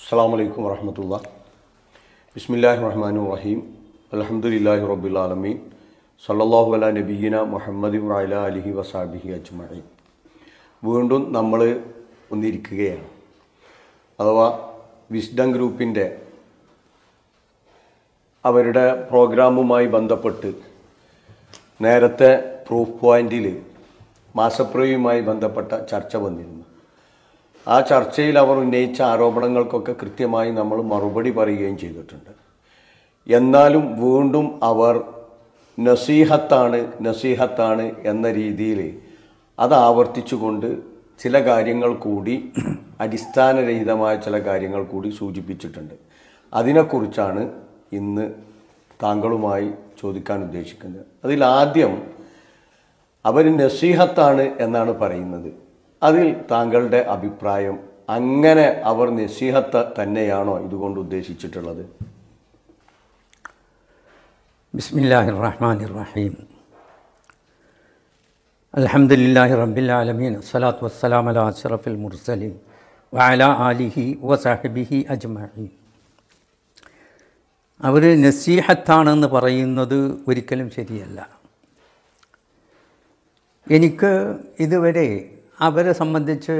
അസ്സാം വലൈക്കും വറഹമത്തുള്ള. ബിസ്മില്ലാഹി റഹ്മാൻ റഹീം. അലഹമുല്ലാഹി റബുലാലമീൻ സല്ലാഹു അല നബീന മുഹമ്മദ് വഅല അലിഹി വസാബിഹി അജ്മഈൻ. വീണ്ടും നമ്മൾ ഒന്നിരിക്കുകയാണ്. അഥവാ വിസ്ഡം ഗ്രൂപ്പിന്റെ അവരുടെ പ്രോഗ്രാമുമായി ബന്ധപ്പെട്ട് നേരത്തെ പ്രൂഫ് പോയിന്റിൽ മാസപ്രയുമായി ബന്ധപ്പെട്ട ചർച്ച വന്നിരുന്നു. ആ ചർച്ചയിൽ അവർ ഉന്നയിച്ച ആരോപണങ്ങൾക്കൊക്കെ കൃത്യമായി നമ്മൾ മറുപടി പറയുകയും ചെയ്തിട്ടുണ്ട്. എന്നാലും വീണ്ടും അവർ നസീഹത്താണ് നസീഹത്താണ് എന്ന രീതിയിൽ അത് ആവർത്തിച്ചുകൊണ്ട് ചില കാര്യങ്ങൾ കൂടി അടിസ്ഥാനരഹിതമായ ചില കാര്യങ്ങൾ കൂടി സൂചിപ്പിച്ചിട്ടുണ്ട്. അതിനെക്കുറിച്ചാണ് ഇന്ന് താങ്കളുമായി ചോദിക്കാൻ ഉദ്ദേശിക്കുന്നത്. അതിലാദ്യം അവർ നസീഹത്താണ് എന്നാണ് പറയുന്നത്. അതിൽ താങ്കളുടെ അഭിപ്രായം അങ്ങനെ അവർ നസീഹത്ത് തന്നെയാണോ ഇതുകൊണ്ട് ഉദ്ദേശിച്ചിട്ടുള്ളത്? ബിസ്മില്ലാഹി റഹ്മാൻ റഹീം അലഹമ്മദില്ലാഹി റബ്ബിൽ ആലമീൻ. അസ്സലാത്തു വസ്സലാം അല അഷറഫുൽ മുർസലീം വാല ആലിഹി വസാഹിബിഹി അജ്മഹി അവർ നസീഹത്താണെന്ന് പറയുന്നത് ഒരിക്കലും ശരിയല്ല. എനിക്ക് ഇതുവരെ അവരെ സംബന്ധിച്ച്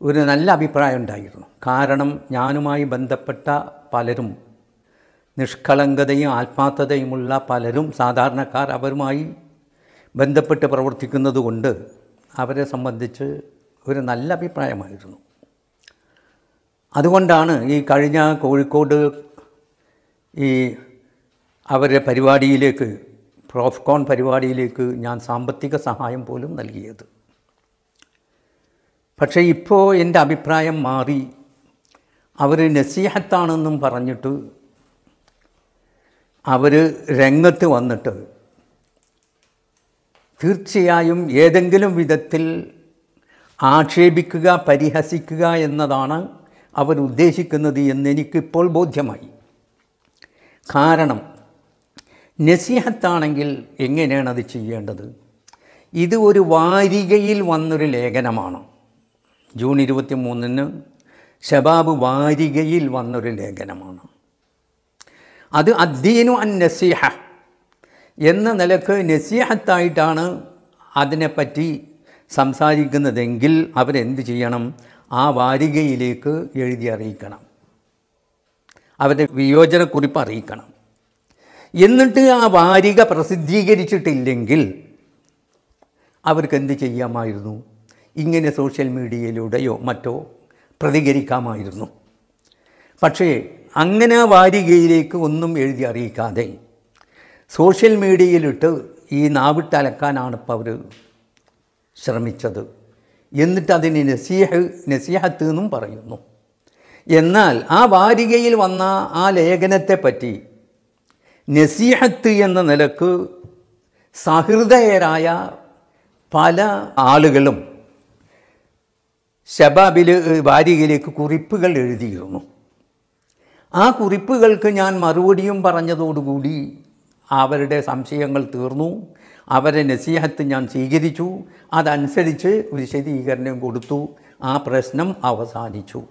ഒരു നല്ല അഭിപ്രായം ഉണ്ടായിരുന്നു. കാരണം ഞാനുമായി ബന്ധപ്പെട്ട പലരും നിഷ്കളങ്കതയും ആത്മാർത്ഥതയുമുള്ള പലരും സാധാരണക്കാർ അവരുമായി ബന്ധപ്പെട്ട് പ്രവർത്തിക്കുന്നത് കൊണ്ട് അവരെ സംബന്ധിച്ച് ഒരു നല്ല അഭിപ്രായമായിരുന്നു. അതുകൊണ്ടാണ് ഈ കഴിഞ്ഞ കോഴിക്കോട് ഈ അവരുടെ പരിപാടിയിലേക്ക് പ്രോഫ്കോൺ പരിപാടിയിലേക്ക് ഞാൻ സാമ്പത്തിക സഹായം പോലും നൽകിയത്. പക്ഷേ ഇപ്പോൾ എന്റെ അഭിപ്രായം മാറി. അവർ നസീഹത്താണെന്നും പറഞ്ഞിട്ട് അവർ രംഗത്ത് വന്നിട്ട് തീർച്ചയായും ഏതെങ്കിലും വിധത്തിൽ ആക്ഷേപിക്കുക പരിഹസിക്കുക എന്നതാണ് അവർ ഉദ്ദേശിക്കുന്നത് എന്ന് എനിക്കിപ്പോൾ ബോധ്യമായി. കാരണം നസീഹത്താണെങ്കിൽ എങ്ങനെയാണ് അത് ചെയ്യേണ്ടത്? ഇത് ഒരു വാരികയിൽ വന്നൊരു ലേഖനമാണ്. ജൂൺ ഇരുപത്തി മൂന്നിന് ഷബാബ് വാരികയിൽ വന്നൊരു ലേഖനമാണ്. അത് അദ്ദീനു അൻ നസീഹ എന്ന നിലയ്ക്ക് നസീഹത്തായിട്ടാണ് അതിനെപ്പറ്റി സംസാരിക്കുന്നതെങ്കിൽ അവരെന്ത് ചെയ്യണം? ആ വാരികയിലേക്ക് എഴുതി അറിയിക്കണം. അവരുടെ വിയോജനക്കുറിപ്പ് അറിയിക്കണം. എന്നിട്ട് ആ വാരിക പ്രസിദ്ധീകരിച്ചിട്ടില്ലെങ്കിൽ അവർക്ക് എന്ത് ചെയ്യാമായിരുന്നു? ഇങ്ങനെ സോഷ്യൽ മീഡിയയിലൂടെയോ മറ്റോ പ്രതികരിക്കാമായിരുന്നു. പക്ഷേ അങ്ങനെ ആ വാരികയിലേക്ക് ഒന്നും എഴുതി അറിയിക്കാതെ സോഷ്യൽ മീഡിയയിലിട്ട് ഈ നാവിട്ടലക്കാനാണ് ഇപ്പോൾ അവർ ശ്രമിച്ചത്. എന്നിട്ട് അതിന് നസീഹ നസീഹത്ത് എന്നും പറയുന്നു. എന്നാൽ ആ വാരികയിൽ വന്ന ആ ലേഖനത്തെപ്പറ്റി നസീഹത്ത് എന്ന നിലയ്ക്ക് സഹൃദയരായ പല ആളുകളും ഷബാബിൽ വാരികയിലേക്ക് കുറിപ്പുകൾ എഴുതിയിരുന്നു. ആ കുറിപ്പുകൾക്ക് ഞാൻ മറുപടിയും പറഞ്ഞതോടുകൂടി അവരുടെ സംശയങ്ങൾ തീർന്നു. അവരെ നസീഹത്ത് ഞാൻ സ്വീകരിച്ചു. അതനുസരിച്ച് ഒരു വിശദീകരണം കൊടുത്തു. ആ പ്രശ്നം അവസാനിച്ചു.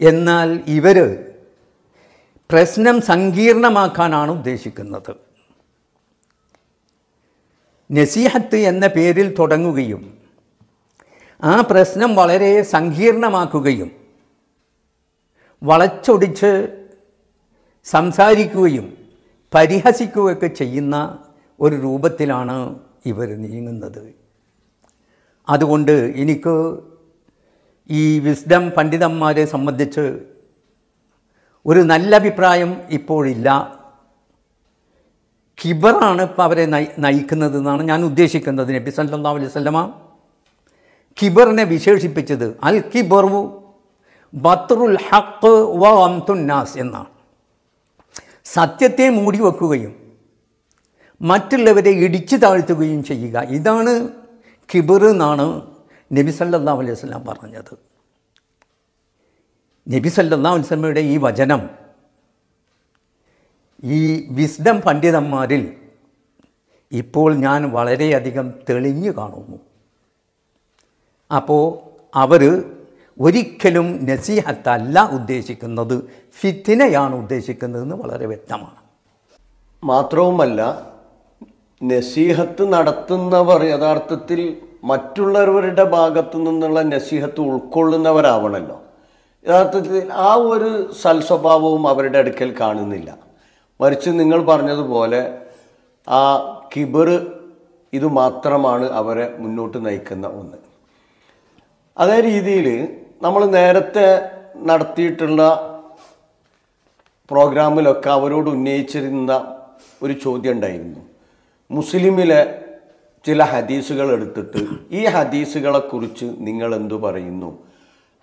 എന്നാൽ ഇവർ പ്രശ്നം സങ്കീർണമാക്കാനാണ് ഉദ്ദേശിക്കുന്നത്. നസീഹത്ത് എന്ന പേരിൽ തുടങ്ങുകയും ആ പ്രശ്നം വളരെ സങ്കീർണമാക്കുകയും വളച്ചൊടിച്ച് സംസാരിക്കുകയും പരിഹസിക്കുകയൊക്കെ ചെയ്യുന്ന ഒരു രൂപത്തിലാണ് ഇവർ നീങ്ങുന്നത്. അതുകൊണ്ട് എനിക്ക് ഈ വിസ്ഡം പണ്ഡിതന്മാരെ സംബന്ധിച്ച് ഒരു നല്ല അഭിപ്രായം ഇപ്പോഴില്ല. കിബറാണ് ഇപ്പോൾ അവരെ നയി നയിക്കുന്നതെന്നാണ് ഞാൻ ഉദ്ദേശിക്കുന്നത് നബി സല്ലാ അലൈഹി സ്വലമ കിബറിനെ വിശേഷിപ്പിച്ചത് അൽ കിബറു ബത്രുൽ ഹക്ക് വ അംതുന്നാസ് എന്നാണ്. സത്യത്തെ മൂടി വെക്കുകയും മറ്റുള്ളവരെ ഇടിച്ചു താഴ്ത്തുകയും ചെയ്യുക. ഇതാണ് കിബർ എന്നാണ് നബി സല്ലാ അലൈഹി സ്വല്ലാം പറഞ്ഞത്. നബി സല്ലാ വസ്ലമയുടെ ഈ വചനം ഈ വിസ്ഡം പണ്ഡിതന്മാരിൽ ഇപ്പോൾ ഞാൻ വളരെയധികം തെളിഞ്ഞു കാണുന്നു. അപ്പോൾ അവർ ഒരിക്കലും നസീഹത്തല്ല ഉദ്ദേശിക്കുന്നത് ഫിത്തിനെയാണ് ഉദ്ദേശിക്കുന്നതെന്ന് വളരെ വ്യക്തമാണ്. മാത്രവുമല്ല നസീഹത്ത് നടത്തുന്നവർ യഥാർത്ഥത്തിൽ മറ്റുള്ളവരുടെ ഭാഗത്തു നിന്നുള്ള നസീഹത്ത് ഉൾക്കൊള്ളുന്നവരാവണമല്ലോ യഥാർത്ഥത്തിൽ ആ ഒരു സൽസ്വഭാവവും അവരുടെ അടുക്കൽ കാണുന്നില്ല. മറിച്ച് നിങ്ങൾ പറഞ്ഞതുപോലെ ആ കിബർ ഇത് മാത്രമാണ് അവരെ മുന്നോട്ട് നയിക്കുന്ന ഒന്ന്. അതേ രീതിയിൽ നമ്മൾ നേരത്തെ നടത്തിയിട്ടുള്ള പ്രോഗ്രാമിലൊക്കെ അവരോട് ഉന്നയിച്ചിരുന്ന ഒരു ചോദ്യം ഉണ്ടായിരുന്നു. മുസ്ലിമിലെ ചില ഹദീസുകൾ എടുത്തിട്ട് ഈ ഹദീസുകളെക്കുറിച്ച് നിങ്ങൾ എന്തു പറയുന്നു?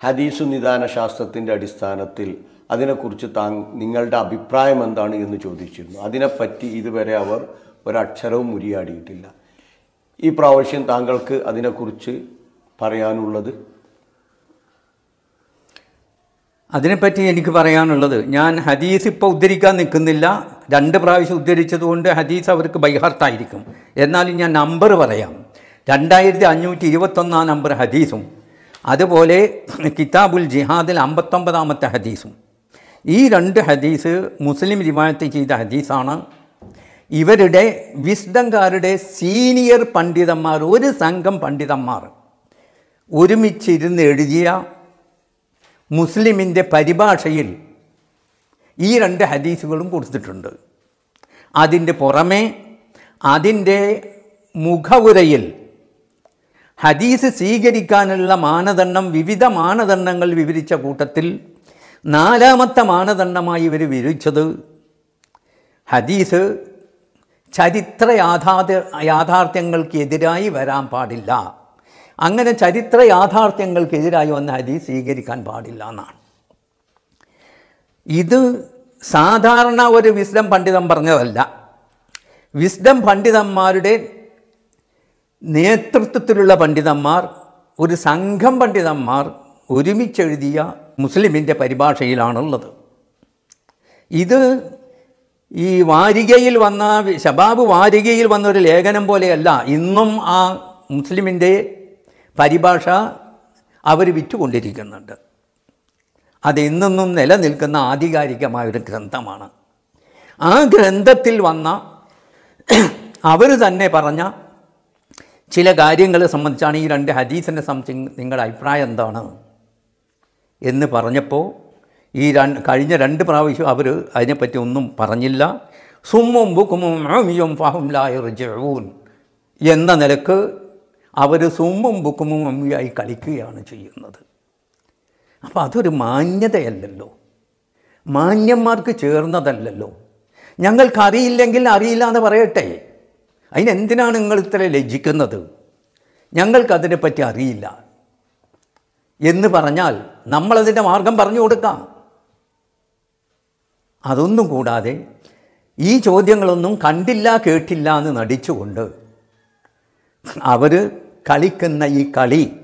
ഹദീസു നിദാന ശാസ്ത്രത്തിന്റെ അടിസ്ഥാനത്തിൽ അതിനെക്കുറിച്ച് താ നിങ്ങളുടെ അഭിപ്രായം എന്താണ് എന്ന് ചോദിച്ചിരുന്നു. അതിനെപ്പറ്റി ഇതുവരെ അവർ ഒരക്ഷരവും ഉരിയാടിയിട്ടില്ല. ഈ പ്രാവശ്യം താങ്കൾക്ക് അതിനെക്കുറിച്ച് പറയാനുള്ളത്? അതിനെപ്പറ്റി എനിക്ക് പറയാനുള്ളത് ഞാൻ ഹദീസ് ഇപ്പോൾ ഉദ്ധരിക്കാൻ നിൽക്കുന്നില്ല. രണ്ട് പ്രാവശ്യം ഉദ്ധരിച്ചതുകൊണ്ട് ഹദീസ് അവർക്ക് ബൈഹാർട്ടായിരിക്കും എന്നാലും ഞാൻ നമ്പർ പറയാം. രണ്ടായിരത്തി അഞ്ഞൂറ്റി ഇരുപത്തൊന്നാം നമ്പർ ഹദീസും അതുപോലെ കിതാബുൽ ജിഹാദിൽ അമ്പത്തൊമ്പതാമത്തെ ഹദീസും. ഈ രണ്ട് ഹദീസ് മുസ്ലിം റിവായത്ത് ചെയ്ത ഹദീസാണ്. ഇവരുടെ വിസ്ഡംകാരുടെ സീനിയർ പണ്ഡിതന്മാർ ഒരു സംഘം പണ്ഡിതന്മാർ ഒരുമിച്ചിരുന്ന് എഴുതിയ മുസ്ലിമിന്റെ പരിഭാഷയിൽ ഈ രണ്ട് ഹദീസുകളും കൊടുത്തിട്ടുണ്ട്. അതിന്റെ പുറമെ അതിന്റെ മുഖവുരയിൽ ഹദീസ് സ്വീകരിക്കാനുള്ള മാനദണ്ഡം വിവിധ മാനദണ്ഡങ്ങൾ വിവരിച്ച കൂട്ടത്തിൽ നാലാമത്തെ മാനദണ്ഡമായി ഇവർ വിവരിച്ചത് ഹദീസ് ചരിത്ര യാഥാർത്ഥ യാഥാർത്ഥ്യങ്ങൾക്കെതിരായി വരാൻ പാടില്ല. അങ്ങനെ ചരിത്ര യാഥാർത്ഥ്യങ്ങൾക്കെതിരായി വന്ന ഹദീസ് സ്വീകരിക്കാൻ പാടില്ല എന്നാണ്. ഇത് സാധാരണ ഒരു വിസ്ഡം പണ്ഡിതം പറഞ്ഞതല്ല. വിസ്ഡം പണ്ഡിതന്മാരുടെ നേതൃത്വത്തിലുള്ള പണ്ഡിതന്മാർ ഒരു സംഘം പണ്ഡിതന്മാർ ഒരുമിച്ചെഴുതിയ മുസ്ലിമിന്റെ പരിഭാഷയിലാണുള്ളത്. ഇത് ഈ വാരികയിൽ വന്ന ശബാബ് വാരികയിൽ വന്ന ഒരു ലേഖനം പോലെയല്ല ഇന്നും ആ മുസ്ലിമിന്റെ പരിഭാഷ അവർ വിറ്റുകൊണ്ടിരിക്കുന്നുണ്ട്. അത് ഇന്നൊന്നും നിലനിൽക്കുന്ന ആധികാരികമായൊരു ഗ്രന്ഥമാണ്. ആ ഗ്രന്ഥത്തിൽ വന്ന അവർ തന്നെ പറഞ്ഞ ചില കാര്യങ്ങളെ സംബന്ധിച്ചാണ് ഈ രണ്ട് ഹദീസിനെ സംബന്ധിച്ച് നിങ്ങളുടെ അഭിപ്രായം എന്താണ്? എന്ന് പറഞ്ഞപ്പോൾ ഈ രണ്ട് കഴിഞ്ഞ രണ്ട് പ്രാവശ്യം അവർ അതിനെപ്പറ്റി ഒന്നും പറഞ്ഞില്ല. സുമ്മും ബുക്കുമും അമിയും ഫഹും ലായറിജൂൻ എന്ന നിലയ്ക്ക് അവർ സുമ്മും ബുക്കുമും അമ്മിയായി കളിക്കുകയാണ് ചെയ്യുന്നത്. അപ്പോൾ അതൊരു മാന്യതയല്ലല്ലോ. മാന്യന്മാർക്ക് ചേർന്നതല്ലല്ലോ. ഞങ്ങൾക്കറിയില്ലെങ്കിൽ അറിയില്ല എന്ന് പറയട്ടെ. അതിനെന്തിനാണ് നിങ്ങൾ ഇത്ര ലജ്ജിക്കുന്നത്? ഞങ്ങൾക്കതിനെപ്പറ്റി അറിയില്ല. എന്ന് പറഞ്ഞാൽ നമ്മളതിന്റെ മാർഗം പറഞ്ഞു കൊടുക്കാം. അതൊന്നും കൂടാതെ ഈ ചോദ്യങ്ങളൊന്നും കണ്ടില്ല കേട്ടില്ല എന്ന് നടിച്ചുകൊണ്ട് അവർ കളിക്കുന്ന ഈ കളി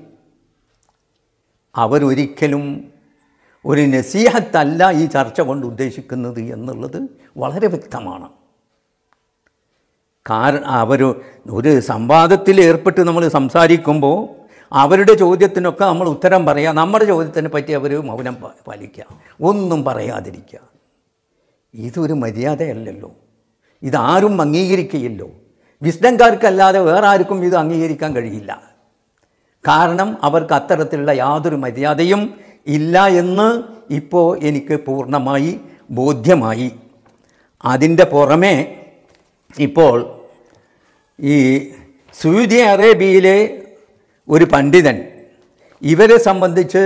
അവരൊരിക്കലും ഒരു നസീഹത്തല്ല ഈ ചർച്ച കൊണ്ട് ഉദ്ദേശിക്കുന്നത് എന്നുള്ളത് വളരെ വ്യക്തമാണ്. കാരണം അവർ ഒരു സംവാദത്തിൽ ഏർപ്പെട്ട് നമ്മൾ സംസാരിക്കുമ്പോൾ അവരുടെ ചോദ്യത്തിനൊക്കെ നമ്മൾ ഉത്തരം പറയാം. നമ്മുടെ ചോദ്യത്തിനെ പറ്റി അവർ മൗനം പാലിക്കുക. ഒന്നും പറയാതിരിക്കുക. ഇതൊരു മര്യാദയല്ലല്ലോ. ഇതാരും അംഗീകരിക്കുകയില്ലോ വിസ്ഡംകാർക്കല്ലാതെ വേറെ ആർക്കും ഇത് അംഗീകരിക്കാൻ കഴിയില്ല. കാരണം അവർക്ക് അത്തരത്തിലുള്ള യാതൊരു മര്യാദയും ഇല്ല എന്ന് ഇപ്പോൾ എനിക്ക് പൂർണമായി ബോധ്യമായി. അതിന്റെ പുറമെ ഇപ്പോൾ ഈ സൗദി അറേബ്യയിലെ ഒരു പണ്ഡിതൻ ഇവരെ സംബന്ധിച്ച്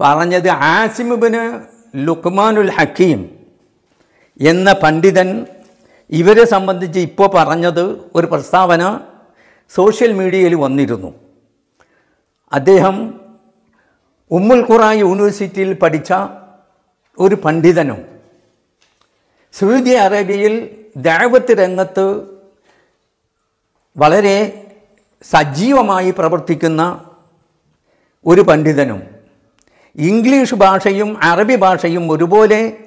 പറഞ്ഞത് ആസിമുബിന് ലുക്മാനുൽ ഹക്കീം എന്ന പണ്ഡിതൻ ഇവരെ സംബന്ധിച്ച് ഇപ്പോൾ പറഞ്ഞത് ഒരു പ്രസ്താവന സോഷ്യൽ മീഡിയയിൽ വന്നിരുന്നു. അദ്ദേഹം ഉമ്മുൽ ഖുറ യൂണിവേഴ്സിറ്റിയിൽ പഠിച്ച ഒരു പണ്ഡിതനും സൗദി അറേബ്യയിൽ ദാവത്ത് രംഗത്ത് വളരെ സജീവമായി പ്രവർത്തിക്കുന്ന ഒരു പണ്ഡിതനും ഇംഗ്ലീഷ് ഭാഷയും അറബി ഭാഷയും ഒരുപോലെ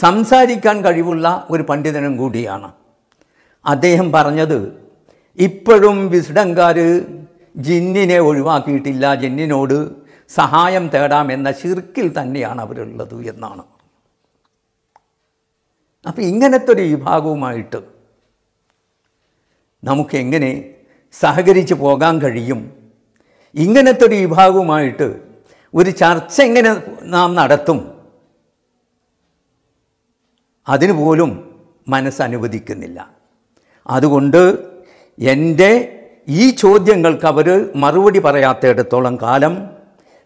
സംസാരിക്കാൻ കഴിവുള്ള ഒരു പണ്ഡിതനും കൂടിയാണ്. അദ്ദേഹം പറഞ്ഞത് ഇപ്പോഴും വിസിഡങ്കാർ ജിന്നിനെ ഒഴിവാക്കിയിട്ടില്ല ജിന്നിനോട് സഹായം തേടാം എന്ന ശിർക്കിൽ തന്നെയാണ് അവരുള്ളത് എന്നാണ്. അപ്പം ഇങ്ങനത്തെ ഒരു വിഭാഗവുമായിട്ട് നമുക്ക് എങ്ങനെ സഹകരിച്ച് പോകാൻ കഴിയും? ഇങ്ങനത്തെ ഒരു വിഭാഗവുമായിട്ട് ഒരു ചർച്ച എങ്ങനെ നാം നടത്തും? അതിന് പോലും മനസ്സനുവദിക്കുന്നില്ല അതുകൊണ്ട് എന്റെ ഈ ചോദ്യങ്ങൾക്ക് അവർ മറുപടി പറയാത്തിടത്തോളം കാലം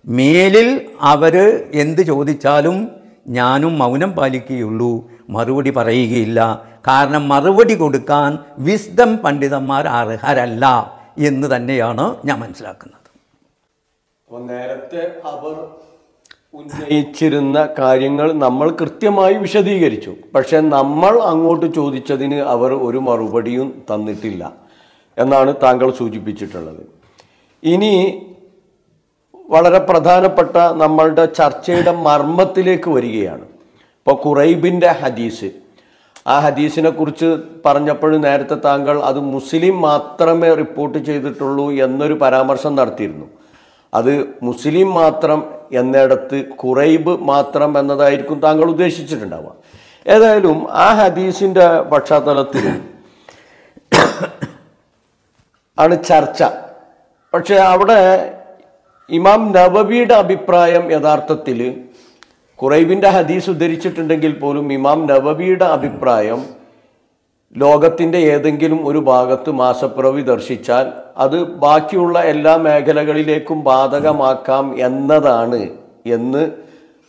മേലിൽ അവർ എന്ത് ചോദിച്ചാലും ഞാനും മൗനം പാലിക്കുകയുള്ളൂ. മറുപടി പറയുകയില്ല. കാരണം മറുപടി കൊടുക്കാൻ വിസ്ഡം പണ്ഡിതന്മാർ അർഹരല്ല എന്ന് തന്നെയാണ് ഞാൻ മനസ്സിലാക്കുന്നത്. നേരത്തെ അവർ ഉന്നയിച്ചിരുന്ന കാര്യങ്ങൾ നമ്മൾ കൃത്യമായി വിശദീകരിച്ചു. പക്ഷെ നമ്മൾ അങ്ങോട്ട് ചോദിച്ചതിന് അവർ ഒരു മറുപടിയും തന്നിട്ടില്ല എന്നാണ് താങ്കൾ സൂചിപ്പിച്ചിട്ടുള്ളത്. ഇനി വളരെ പ്രധാനപ്പെട്ട നമ്മളുടെ ചർച്ചയുടെ മർമ്മത്തിലേക്ക് വരികയാണ്. ഇപ്പോൾ കുറൈബിന്റെ ഹദീസ്. ആ ഹദീസിനെ കുറിച്ച് പറഞ്ഞപ്പോഴും നേരത്തെ താങ്കൾ അത് മുസ്ലിം മാത്രമേ റിപ്പോർട്ട് ചെയ്തിട്ടുള്ളൂ എന്നൊരു പരാമർശം നടത്തിയിരുന്നു. അത് മുസ്ലിം മാത്രം എന്നിടത്ത് കുറൈബ് മാത്രം എന്നതായിരിക്കും താങ്കൾ ഉദ്ദേശിച്ചിട്ടുണ്ടാവുക. ഏതായാലും ആ ഹദീസിന്റെ പശ്ചാത്തലത്തിൽ ആണ് ചർച്ച. പക്ഷേ അവിടെ ഇമാം നവബിയുടെ അഭിപ്രായം യഥാർത്ഥത്തിൽ കുറൈബിന്റെ ഹദീസ് ഉദ്ധരിച്ചിട്ടുണ്ടെങ്കിൽ പോലും ഇമാം നവബിയുടെ അഭിപ്രായം ലോകത്തിന്റെ ഏതെങ്കിലും ഒരു ഭാഗത്ത് മാസപ്പിറവി ദർശിച്ചാൽ അത് ബാക്കിയുള്ള എല്ലാ മേഖലകളിലേക്കും ബാധകമാക്കാം എന്നതാണ് എന്ന്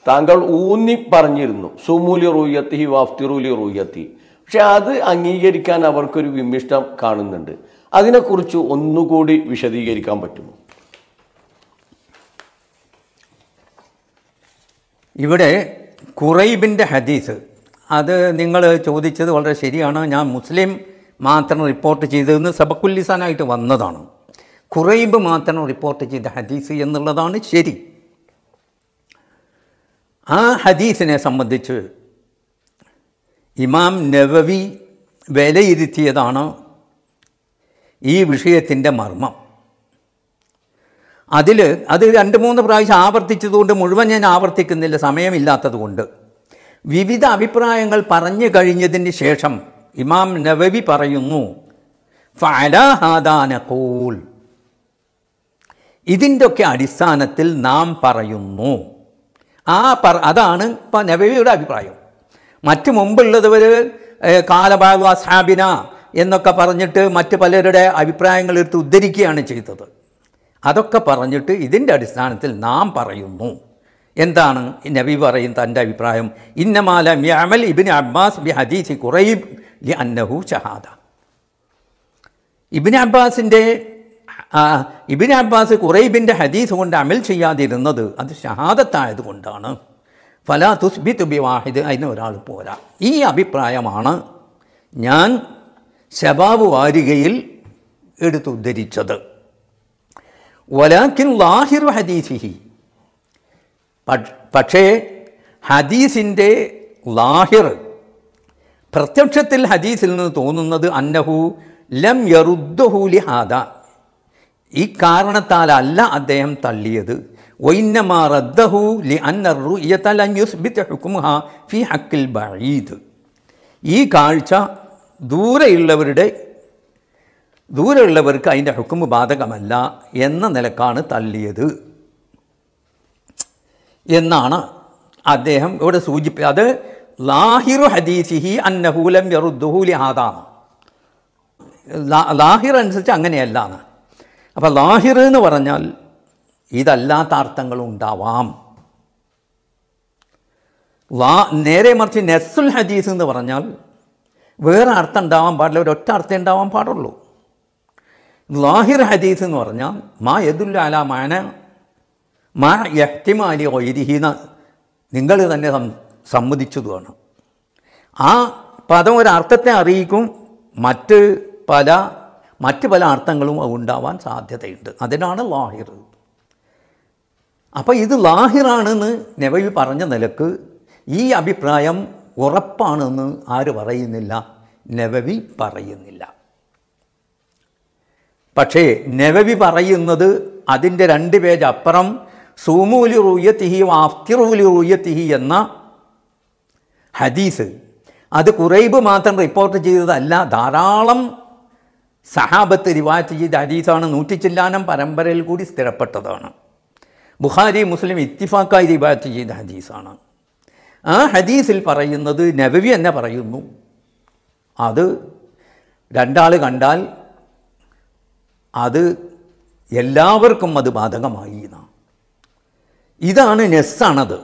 താങ്കൾ ഊന്നി പറഞ്ഞിരുന്നു. സുമൂലി റൂയത്തി വാഫ്തിറൂലി റൂയത്തി. പക്ഷെ അത് അംഗീകരിക്കാൻ അവർക്കൊരു വിമിഷ്ടം കാണുന്നുണ്ട്. അതിനെക്കുറിച്ച് ഒന്നുകൂടി വിശദീകരിക്കാൻ പറ്റുമോ? ഇവിടെ കുറൈബിന്റെ ഹദീസ്. അത് നിങ്ങൾ ചോദിച്ചത് വളരെ ശരിയാണ്. ഞാൻ മുസ്ലിം മാത്രം റിപ്പോർട്ട് ചെയ്തതെന്ന് സബക്കുല്ലിസാനായിട്ട് വന്നതാണ്. കുറൈബ് മാത്രം റിപ്പോർട്ട് ചെയ്ത ഹദീസ് എന്നുള്ളതാണ് ശരി. ആ ഹദീസിനെ സംബന്ധിച്ച് ഇമാം നവവി വിലയിരുത്തിയതാണ് ഈ വിഷയത്തിന്റെ മർമ്മം. അതിൽ അത് രണ്ട് മൂന്ന് പ്രാവശ്യം ആവർത്തിച്ചതുകൊണ്ട് മുഴുവൻ ഞാൻ ആവർത്തിക്കുന്നില്ല സമയമില്ലാത്തതുകൊണ്ട് വിവിധ അഭിപ്രായങ്ങൾ പറഞ്ഞു കഴിഞ്ഞതിന് ശേഷം ഇമാം നവവി പറയുന്നു ഫലഹാദാനൂൽ ഇതിന്റെയൊക്കെ അടിസ്ഥാനത്തിൽ നാം പറയുന്നു. ആ പറ അതാണ് ഇപ്പം നവവിയുടെ അഭിപ്രായം. മറ്റ് മുമ്പുള്ളതവർ കാലഭാഗ സാബിന എന്നൊക്കെ പറഞ്ഞിട്ട് മറ്റ് പലരുടെ അഭിപ്രായങ്ങൾ എടുത്ത് ഉദ്ധരിക്കുകയാണ് ചെയ്തത്. അതൊക്കെ പറഞ്ഞിട്ട് ഇതിന്റെ അടിസ്ഥാനത്തിൽ നാം പറയുന്നു. എന്താണ് നബി പറയും തന്റെ അഭിപ്രായം? ഇന്നമാല മ്യാമൽ ഇബിൻ അബ്ബാസ് ബി ഹദീസി കുറയും ലി അന്നഹു ഷഹാദ. ഇബിൻ അബ്ബാസിന്റെ ഇബിൻ അബ്ബാസ് കുറൈബിന്റെ ഹദീസ് കൊണ്ട് അമൽ ചെയ്യാതിരുന്നത് അത് ഷഹാദത്തായതുകൊണ്ടാണ്. ഫലാ തുസ്ബി തുബി വാഹിദ് അതിന് ഒരാൾ പോരാ. ഈ അഭിപ്രായമാണ് ഞാൻ ശബാബ് വാരികയിൽ എടുത്തുദ്ധരിച്ചത്. വലാക്കിൻ ലാഹിർ ഹദീസിഹി. പക്ഷേ ഹദീസിന്റെ ലാഹിർ പ്രത്യക്ഷത്തിൽ ഹദീസിൽ നിന്ന് തോന്നുന്നത് അന്നഹു ലം യറുദ്ദുഹൂലി ഹാദ. ഈ കാരണത്താലല്ല അദ്ദേഹം തള്ളിയത്. റദ്ദഹു ഫി ഹക്കിൽ ഈ കാഴ്ച ദൂരെയുള്ളവരുടെ ദൂരെയുള്ളവർക്ക് അതിന്റെ ഹുക്കുമ് ബാധകമല്ല എന്ന നിലക്കാണ് തള്ളിയത്. എന്നാണ് അദ്ദേഹം ഇവിടെ സൂചിപ്പി അത് ലാഹിറു ഹദീസിഹി അന്നഹൂലം യറുദ്ദുഹൂലി ആദാണ് ലാഹിർ അനുസരിച്ച് അങ്ങനെയല്ലാണ് അപ്പോൾ ലാഹിർ എന്ന് പറഞ്ഞാൽ ഇതല്ലാത്ത അർത്ഥങ്ങളുണ്ടാവാം. വാ നേരെ മറിച്ച് നെസ്സുൽ ഹദീസ് എന്ന് പറഞ്ഞാൽ വേറെ അർത്ഥം ഉണ്ടാവാൻ പാടില്ല. ഒരൊറ്റ അർത്ഥം ഉണ്ടാവാൻ പാടുള്ളൂ. ലാഹിർ ഹദീസ് എന്ന് പറഞ്ഞാൽ മാ യദുല്ല അല മാന മാ യഹ്തിമാലി ഒയിരിഹീന നിങ്ങൾ തന്നെ സമ്മതിച്ചതുമാണ് ആ പദം ഒരർത്ഥത്തെ അറിയിക്കും മറ്റ് പല മറ്റ് പല അർത്ഥങ്ങളും ഉണ്ടാവാൻ സാധ്യതയുണ്ട്. അതിനാണ് ലാഹിർ. അപ്പോൾ ഇത് ലാഹിറാണെന്ന് നെവവി പറഞ്ഞ നിലയ്ക്ക് ഈ അഭിപ്രായം ഉറപ്പാണെന്ന് ആര് പറയുന്നില്ല? നെവവി പറയുന്നില്ല. പക്ഷേ നവവി പറയുന്നത് അതിന്റെ രണ്ട് പേജ് അപ്പുറം സൂമൂലി റൂയത്തിഹി വാഫ്തിറൂലി റൂയത്തിഹി എന്ന ഹദീസ്. അത് കുറൈബ് മാത്രം റിപ്പോർട്ട് ചെയ്തതല്ല ധാരാളം സഹാബത്ത് റിവാറ്റ് ചെയ്ത ഹദീസാണ് നൂറ്റിച്ചില്ലാനം പരമ്പരയിൽ കൂടി സ്ഥിരപ്പെട്ടതാണ്. ബുഹാരി മുസ്ലിം ഇത്തിഫാക്കായി റിവാറ്റ് ചെയ്ത ഹദീസാണ്. ആ ഹദീസിൽ പറയുന്നത് നബവി എന്നെ പറയുന്നു. അത് രണ്ടാൾ കണ്ടാൽ അത് എല്ലാവർക്കും അത് ബാധകമായി എന്നാണ്. ഇതാണ് നെസ്സാണത്.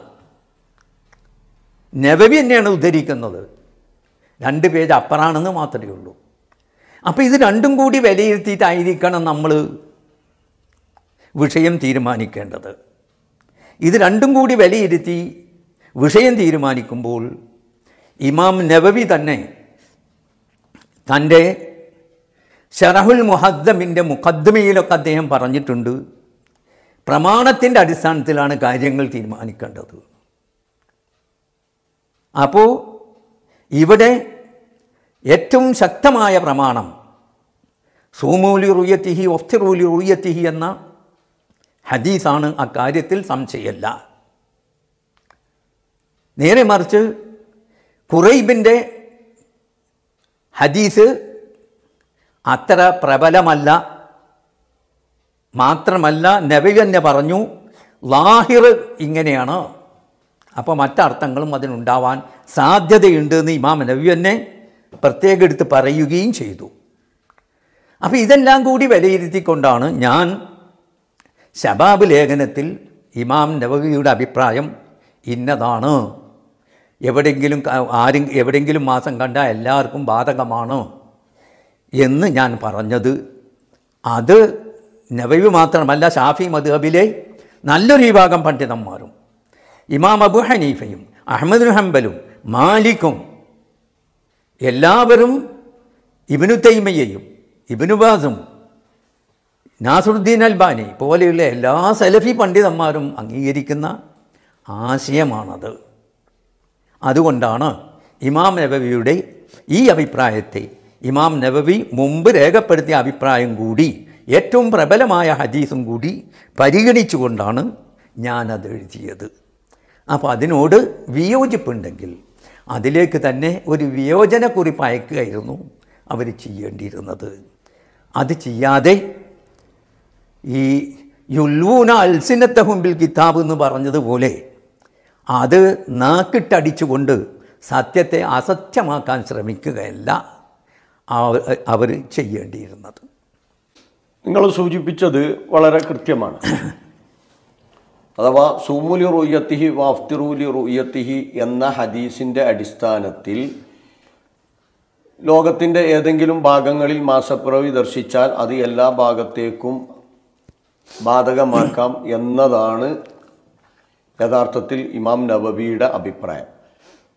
നബവി തന്നെയാണ് ഉദ്ധരിക്കുന്നത്. രണ്ട് പേജ് അപ്പറാണെന്ന് മാത്രമേ ഉള്ളൂ. അപ്പോൾ ഇത് രണ്ടും കൂടി വിലയിരുത്തിയിട്ടായിരിക്കണം നമ്മൾ വിഷയം തീരുമാനിക്കേണ്ടത്. ഇത് രണ്ടും കൂടി വിലയിരുത്തി വിഷയം തീരുമാനിക്കുമ്പോൾ ഇമാം നവവി തന്നെ തന്റെ ഷറഹുൽ മുഹദ്ദമിന്റെ മുഖദ്മയിലൊക്കെ അദ്ദേഹം പറഞ്ഞിട്ടുണ്ട്. പ്രമാണത്തിന്റെ അടിസ്ഥാനത്തിലാണ് കാര്യങ്ങൾ തീരുമാനിക്കേണ്ടത്. അപ്പോൾ ഇവിടെ ഏറ്റവും ശക്തമായ പ്രമാണം സൂമൂലി റുയത്തിഹി ഒഫ്തിറൂലി റുയത്തിഹി എന്ന ഹദീസാണ് അക്കാര്യത്തിൽ സംശയമല്ല നേരെ മറിച്ച് കുറൈബിന്റെ ഹദീസ് അത്ര പ്രബലമല്ല. മാത്രമല്ല നബി തന്നെ പറഞ്ഞു ലാഹിർ ഇങ്ങനെയാണ്. അപ്പോൾ മറ്റർത്ഥങ്ങളും അതിനുണ്ടാവാൻ സാധ്യതയുണ്ട് എന്ന് ഇമാം നബി തന്നെ പ്രത്യേകം എടുത്ത് പറയുകയും ചെയ്തു. അപ്പോൾ ഇതെല്ലാം കൂടി വിലയിരുത്തിക്കൊണ്ടാണ് ഞാൻ ശബാബ് ലേഖനത്തിൽ ഇമാം നബവിയുടെ അഭിപ്രായം ഇന്നതാണ്. എവിടെയെങ്കിലും ആരും എവിടെയെങ്കിലും മാസം കണ്ടാൽ എല്ലാവർക്കും ബാധകമാണ്. എന്ന് ഞാൻ പറഞ്ഞത്. അത് നബവി മാത്രമല്ല ഷാഫി മദ്ഹബിലെ നല്ലൊരു വിഭാഗം പണ്ഡിതന്മാരും. ഇമാം അബു ഹനീഫയും അഹമ്മദ് ഹംബലും മാലിക്കും എല്ലാവരും ഇബിനു തൈമയെയും ഇബിനു ബാസും നാസുറുദ്ദീൻ അൽബാനി പോലെയുള്ള എല്ലാ സലഫി പണ്ഡിതന്മാരും അംഗീകരിക്കുന്ന ആശയമാണത്. അതുകൊണ്ടാണ് ഇമാം നബവിയുടെ ഈ അഭിപ്രായത്തെ ഇമാം നബവി മുമ്പ് രേഖപ്പെടുത്തിയ അഭിപ്രായം കൂടി ഏറ്റവും പ്രബലമായ ഹദീസും കൂടി പരിഗണിച്ചുകൊണ്ടാണ് ഞാനത് എഴുതിയത്. അപ്പോൾ അതിനോട് വിയോജിപ്പുണ്ടെങ്കിൽ അതിലേക്ക് തന്നെ ഒരു വിയോജനക്കുറിപ്പ് അയക്കുകയായിരുന്നു അവർ ചെയ്യേണ്ടിയിരുന്നത്. അത് ചെയ്യാതെ ഈ യുൽവൂന അൽസിനത്തഹുമ്പിൽ കിതാബ് എന്ന് പറഞ്ഞതുപോലെ അത് നാക്കിട്ടടിച്ചുകൊണ്ട് സത്യത്തെ അസത്യമാക്കാൻ ശ്രമിക്കുകയല്ല. അവർ ചെയ്യേണ്ടിയിരുന്നത്. നിങ്ങൾ സൂചിപ്പിച്ചത് വളരെ കൃത്യമാണ്. അഥവാ സൂമുലി റുയ്യത്തിഹി വാഫ്തിറൂലി റുയ്യത്തിഹി എന്ന ഹദീസിന്റെ അടിസ്ഥാനത്തിൽ ലോകത്തിന്റെ ഏതെങ്കിലും ഭാഗങ്ങളിൽ മാസപ്പിറവി ദർശിച്ചാൽ അത് എല്ലാ ഭാഗത്തേക്കും ബാധകമാക്കാം എന്നതാണ് യഥാർത്ഥത്തിൽ ഇമാം നബവിയുടെ അഭിപ്രായം.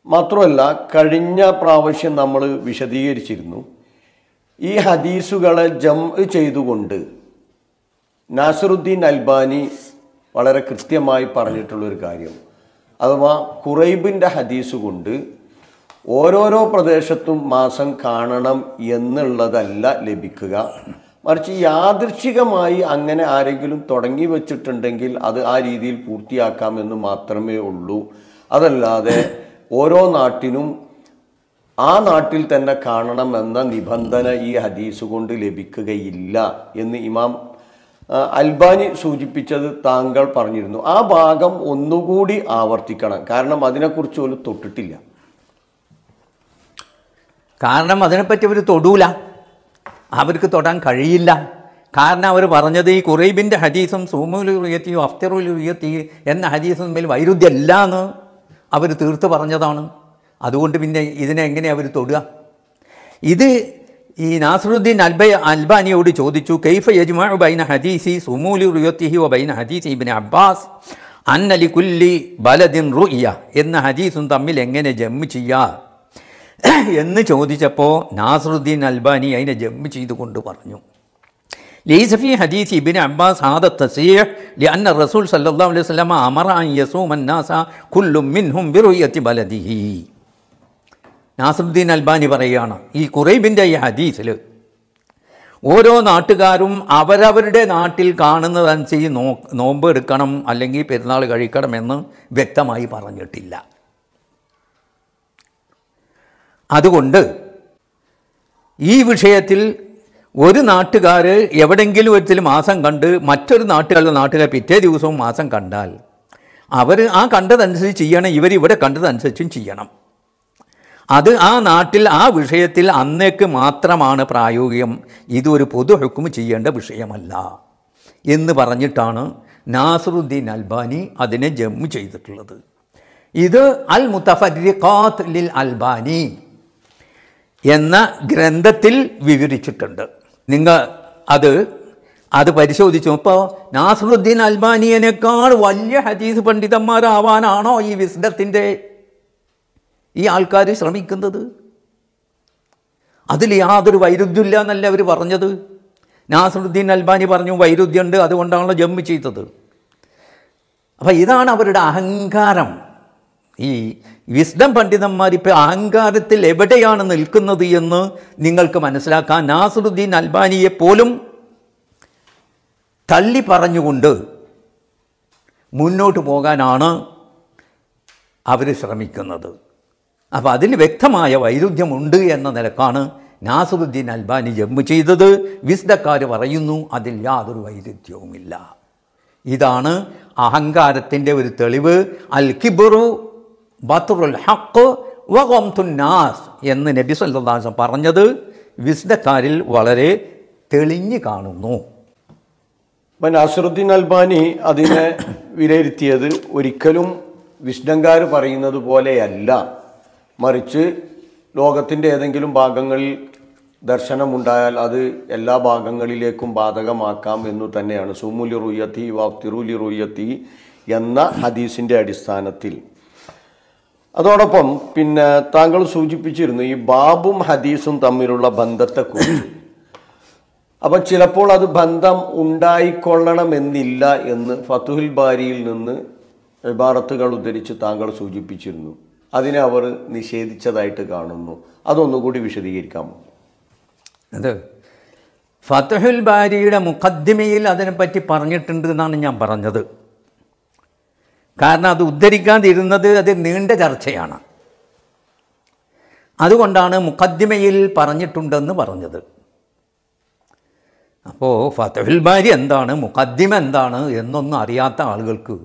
മാത്രമല്ല കഴിഞ്ഞ പ്രാവശ്യം നമ്മൾ വിശദീകരിച്ചിരുന്നു ഈ ഹദീസുകളെ ജം ചെയ്തുകൊണ്ട് നാസറുദ്ദീൻ അൽബാനി വളരെ കൃത്യമായി പറഞ്ഞിട്ടുള്ളൊരു കാര്യം. അഥവാ കുറൈബിന്റെ ഹദീസ് കൊണ്ട് ഓരോരോ പ്രദേശത്തും മാസം കാണണം എന്നുള്ളതല്ല ലഭിക്കുക. മറിച്ച് യാദൃച്ഛികമായി അങ്ങനെ ആരെങ്കിലും തുടങ്ങി വച്ചിട്ടുണ്ടെങ്കിൽ അത് ആ രീതിയിൽ പൂർത്തിയാക്കാമെന്ന് മാത്രമേ ഉള്ളൂ. അതല്ലാതെ ഓരോ നാട്ടിനും ആ നാട്ടിൽ തന്നെ കാണണമെന്ന നിബന്ധന ഈ ഹദീസ് കൊണ്ട് ലഭിക്കുകയില്ല എന്ന് ഇമാം അൽബാനി സൂചിപ്പിച്ചത് താങ്കൾ പറഞ്ഞിരുന്നു. ആ ഭാഗം ഒന്നുകൂടി ആവർത്തിക്കണം. കാരണം അതിനെക്കുറിച്ച് ഒരു തൊട്ടിട്ടില്ല. കാരണം അതിനെപ്പറ്റി അവർ തൊടൂല. അവർക്ക് തൊടാൻ കഴിയില്ല. കാരണം അവർ പറഞ്ഞത് ഈ കുറൈബിന്റെ ഹദീസും അഫ്തറുൽ ഉയർത്തി എന്ന ഹദീസും തമ്മിൽ വൈരുദ്ധ്യമല്ല എന്ന് അവർ തീർത്ത് പറഞ്ഞതാണ്. അതുകൊണ്ട് പിന്നെ ഇതിനെ എങ്ങനെ അവർ തൊടുക ഇത് ഈ നാസറുദ്ദീൻ അൽബ അൽബാനിയോട് ചോദിച്ചു കൈഫ യജ്മഅ ബൈന ഹദീസി സുമൂലി റുയത്തിഹി വ ബൈന ഹദീസി ഇബ്നു അബ്ബാസ് അന്നലി കുല്ലി ബലദിൻ റുയ എന്ന ഹദീസും തമ്മിൽ എങ്ങനെ ജമ്മ് ചെയ്യാ എന്ന് ചോദിച്ചപ്പോൾ നാസറുദ്ദീൻ അൽബാനി അതിനെ ജമ്മ് ചെയ്തുകൊണ്ട് പറഞ്ഞു ليس في حديث ابن عباس هذا التصريح لأن الرسول صلى الله عليه وسلم أمر أن يصوم الناس كل منهم برؤية بلده നാസറുദ്ദീൻ അൽബാനി പറയുകയാണ് ഈ കുറൈബിന്റെ ഈ ഹദീസിൽ ഓരോ നാട്ടുകാരും അവരവരുടെ നാട്ടിൽ കാണുന്നതനുസരിച്ച് നോ നോമ്പ് എടുക്കണം അല്ലെങ്കിൽ പെരുന്നാൾ കഴിക്കണം എന്ന് വ്യക്തമായി പറഞ്ഞിട്ടില്ല. അതുകൊണ്ട് ഈ വിഷയത്തിൽ ഒരു നാട്ടുകാർ എവിടെങ്കിലും ഒരിച്ചിൽ മാസം കണ്ട് മറ്റൊരു നാട്ടുകാരുടെ നാട്ടുകാർ പിറ്റേ ദിവസവും മാസം കണ്ടാൽ അവർ ആ കണ്ടതനുസരിച്ച് ചെയ്യണം ഇവർ ഇവിടെ കണ്ടതനുസരിച്ചും ചെയ്യണം. അത് ആ നാട്ടിൽ ആ വിഷയത്തിൽ അന്നേക്ക് മാത്രമാണ് പ്രായോഗികം. ഇതൊരു പൊതു ഹുക്കും ചെയ്യേണ്ട വിഷയമല്ല. എന്ന് പറഞ്ഞിട്ടാണ് നാസറുദ്ദീൻ അൽബാനി അതിനെ ജമ്മു ചെയ്തിട്ടുള്ളത്. ഇത് അൽ മുത്തഫരിഖാത്ത് ലിൽ അൽബാനി എന്ന ഗ്രന്ഥത്തിൽ വിവരിച്ചിട്ടുണ്ട്. നിങ്ങൾ അത് അത് പരിശോധിച്ചു അപ്പോൾ നാസറുദ്ദീൻ അൽബാനിയനേക്കാൾ വലിയ ഹദീസ് പണ്ഡിതന്മാരാവാനാണോ ഈ വിസ്ഡത്തിന്റെ ഈ ആൾക്കാർ ശ്രമിക്കുന്നത്? അതിൽ യാതൊരു വൈരുദ്ധ്യമില്ല എന്നല്ല അവർ പറഞ്ഞത്? നാസറുദ്ദീൻ അൽബാനി പറഞ്ഞു വൈരുദ്ധ്യമുണ്ട് അതുകൊണ്ടാണല്ലോ ജമ്മു ചെയ്തത്. അപ്പം ഇതാണ് അവരുടെ അഹങ്കാരം. ഈ വിസ്ഡം പണ്ഡിതന്മാർ ഇപ്പോൾ അഹങ്കാരത്തിൽ എവിടെയാണ് നിൽക്കുന്നത് എന്ന് നിങ്ങൾക്ക് മനസ്സിലാക്കാൻ നാസറുദ്ദീൻ അൽബാനിയെ പോലും തള്ളി പറഞ്ഞുകൊണ്ട് മുന്നോട്ട് പോകാനാണ് അവർ ശ്രമിക്കുന്നത്. അപ്പോൾ അതിന് വ്യക്തമായ വൈരുദ്ധ്യമുണ്ട് എന്ന നിലക്കാണ് നാസുദ്ദീൻ അൽബാനി ജമ്മു ചെയ്തത്. വിസ്ഡക്കാർ പറയുന്നു അതിൽ യാതൊരു വൈരുദ്ധ്യവുമില്ല. ഇതാണ് അഹങ്കാരത്തിന്റെ ഒരു തെളിവ്. അൽ കിബറു ബത്തുറുൽ ഹക്ക് വകംതുന്നാസ് എന്ന് നബി സല്ലാസ് പറഞ്ഞത് വിസ്ഡക്കാരിൽ വളരെ തെളിഞ്ഞു കാണുന്നു. നാസറുദ്ദീൻ അൽബാനി അതിനെ വിലയിരുത്തിയത് ഒരിക്കലും വിഷ്ണങ്കാർ പറയുന്നത് പോലെയല്ല. മറിച്ച് ലോകത്തിന്റെ ഏതെങ്കിലും ഭാഗങ്ങളിൽ ദർശനമുണ്ടായാൽ അത് എല്ലാ ഭാഗങ്ങളിലേക്കും ബാധകമാക്കാം എന്നു തന്നെയാണ്. സുമുലി റുയ്യത്തി വാഫ്തിറുലി റുയ്യത്തി എന്ന ഹദീസിന്റെ അടിസ്ഥാനത്തിൽ. അതോടൊപ്പം പിന്നെ താങ്കൾ സൂചിപ്പിച്ചിരുന്നു ഈ ബാബും ഹദീസും തമ്മിലുള്ള ബന്ധത്തെക്കുറിച്ച്. അപ്പം ചിലപ്പോൾ അത് ബന്ധം ഉണ്ടായിക്കൊള്ളണമെന്നില്ല എന്ന് ഫതുഹിൽ ബാരിയിൽ നിന്ന് ഇബാറത്തുകൾ ഉദ്ധരിച്ച് താങ്കൾ സൂചിപ്പിച്ചിരുന്നു. അതിനെ അവർ നിഷേധിച്ചതായിട്ട് കാണുന്നു. അതൊന്നുകൂടി വിശദീകരിക്കാമോ അത് ഫതഹുൽ ബാരിയുടെ മുഖദ്മയിൽ അതിനെപ്പറ്റി പറഞ്ഞിട്ടുണ്ട് എന്നാണ് ഞാൻ പറഞ്ഞത്. കാരണം അത് ഉദ്ധരിക്കാതിരുന്നത് അത് നീണ്ട ചർച്ചയാണ്. അതുകൊണ്ടാണ് മുഖദ്മയിൽ പറഞ്ഞിട്ടുണ്ടെന്ന് പറഞ്ഞത്. അപ്പോൾ ഫതഹുൽ ബാരി എന്താണ് മുഖദ്ദിമ എന്താണ് എന്നൊന്നും അറിയാത്ത ആളുകൾക്ക്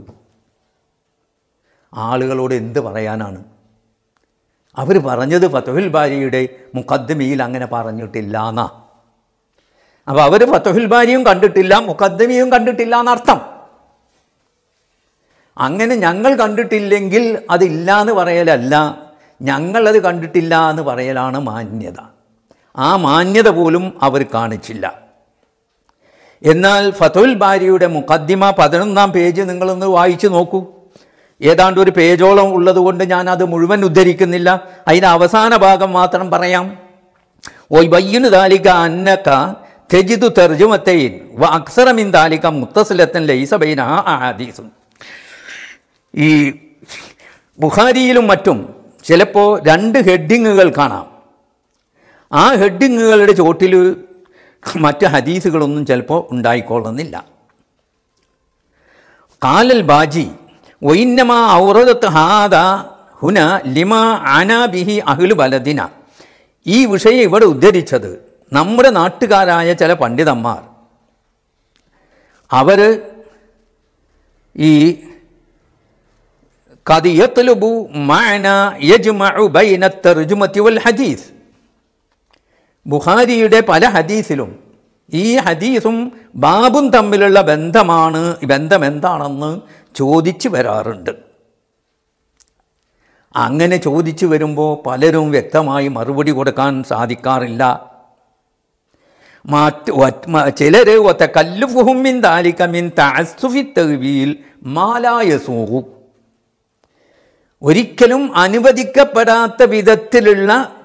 ആളുകളോട് എന്ത് പറയാനാണ്? അവർ പറഞ്ഞത് ഫത്തുഹിൽ ബാരിയുടെ മുഖദ്മിയിൽ അങ്ങനെ പറഞ്ഞിട്ടില്ല എന്നാ അപ്പോൾ അവർ ഫത്തുഹിൽ ബാരിയും കണ്ടിട്ടില്ല മുഖദ്ദമിയും കണ്ടിട്ടില്ല എന്നർത്ഥം. അങ്ങനെ ഞങ്ങൾ കണ്ടിട്ടില്ലെങ്കിൽ അതില്ല എന്ന് പറയലല്ല ഞങ്ങളത് കണ്ടിട്ടില്ല എന്ന് പറയലാണ് മാന്യത. ആ മാന്യത പോലും അവർ കാണിച്ചില്ല. എന്നാൽ ഫതുൽ ബാരിയുടെ മുഖദ്ദിമ പതിനൊന്നാം പേജ് നിങ്ങളൊന്ന് വായിച്ചു നോക്കൂ. ഏതാണ്ട് ഒരു പേജോളം ഉള്ളതുകൊണ്ട് ഞാൻ അത് മുഴുവൻ ഉദ്ധരിക്കുന്നില്ല. അതിന്റെ അവസാന ഭാഗം മാത്രം പറയാം. ഓയ് ബയ്യനു താലിക അന്നക്ക തെജിതു തെർജുമത്തൈൻ വ അക്സറമിൻ ദാലിക മുത്തസിലത്തൻ ലൈസബൈന ആദീസും ഈ ബുഹാരിയിലും മറ്റും ചിലപ്പോൾ രണ്ട് ഹെഡിങ്ങുകൾ കാണാം. ആ ഹെഡിങ്ങുകളുടെ ചോട്ടിൽ മറ്റ് ഹദീസുകളൊന്നും ചിലപ്പോൾ ഉണ്ടായിക്കൊള്ളുന്നില്ല. കാലൽ ബാജി ഒയിന്നമ ഔറദത്ത് ഹാദ ഹുന ലിമ അനാബിഹി അഹ്ലു ബലദിന ഈ വിഷയം ഇവിടെ ഉദ്ധരിച്ചത് നമ്മുടെ നാട്ടുകാരായ ചില പണ്ഡിതന്മാർ. അവർ ഈ കത് യത്ലുബു മഅന യജ്മഉ ബൈന തർജുമത്തി വൽ ഹദീസ്. ബുഖാരിയുടെ പല ഹദീസിലും ഈ ഹദീസും ബാബും തമ്മിലുള്ള ബന്ധമാണ് ബന്ധം എന്താണെന്ന് ചോദിച്ചു വരാറുണ്ട്. അങ്ങനെ ചോദിച്ചു വരുമ്പോൾ പലരും വ്യക്തമായി മറുപടി കൊടുക്കാൻ സാധിക്കാറില്ല. ചിലർ ഒത്ത കല്ലുഫുഹുമിൻ താലിക്കമിൻ താസുഫി തെവിയിൽ മാലായസൂഹു ഒരിക്കലും അനുവദിക്കപ്പെടാത്ത വിധത്തിലുള്ള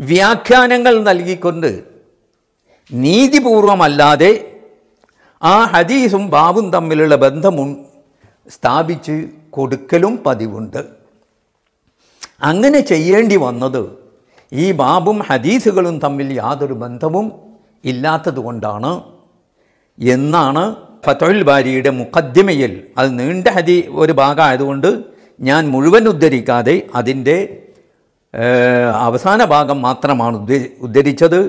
വ്യാഖ്യാനങ്ങൾ നൽകിക്കൊണ്ട് നീതിപൂർവമല്ലാതെ ആ ഹദീസും ബാബും തമ്മിലുള്ള ബന്ധമു സ്ഥാപിച്ച് കൊടുക്കലും പതിവുണ്ട്. അങ്ങനെ ചെയ്യേണ്ടി വന്നത് ഈ ബാബും ഹദീസുകളും തമ്മിൽ യാതൊരു ബന്ധവും ഇല്ലാത്തത് കൊണ്ടാണ് എന്നാണ് ഫത്തോൽ ബാരിയുടെ മുഖദ്യമയിൽ. അത് നീണ്ട ഹദി ഒരു ഭാഗമായതുകൊണ്ട് ഞാൻ മുഴുവൻ ഉദ്ധരിക്കാതെ അതിന്റെ അവസാന ഭാഗം മാത്രമാണ് ഉദ്ധരിച്ചത്.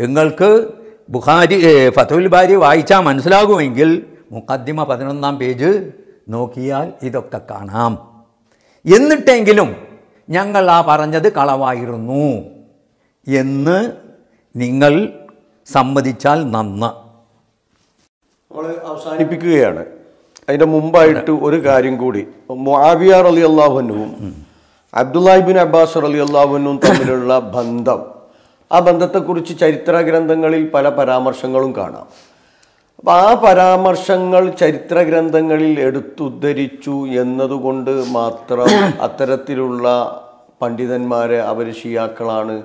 നിങ്ങൾക്ക് ബുഖാരി ഫതുൽ ബാരി വായിച്ചാൽ മനസ്സിലാകുമെങ്കിൽ മുഖദ്ദിമ പതിനൊന്നാം പേജ് നോക്കിയാൽ ഇതൊക്കെ കാണാം. എന്നിട്ടെങ്കിലും ഞങ്ങൾ ആ പറഞ്ഞത് കളവായിരുന്നു എന്ന് നിങ്ങൾ സമ്മതിച്ചാൽ നന്ന്. നമ്മൾ അവസാനിപ്പിക്കുകയാണ്. അതിന്റെ മുമ്പായിട്ട് ഒരു കാര്യം കൂടി. മുആവിയ അലി അള്ളാഹുനും അബ്ദുല്ലാഹിബിൻ അബ്ബാസ് അലി അള്ളാഹുനും തമ്മിലുള്ള ബന്ധം. ആ ബന്ധത്തെക്കുറിച്ച് ചരിത്ര ഗ്രന്ഥങ്ങളിൽ പല പരാമർശങ്ങളും കാണാം. അപ്പം ആ പരാമർശങ്ങൾ ചരിത്ര ഗ്രന്ഥങ്ങളിൽ എടുത്തുദ്ധരിച്ചു എന്നതുകൊണ്ട് മാത്രം അത്തരത്തിലുള്ള പണ്ഡിതന്മാരെ അവർ ഷിയാക്കളാണ്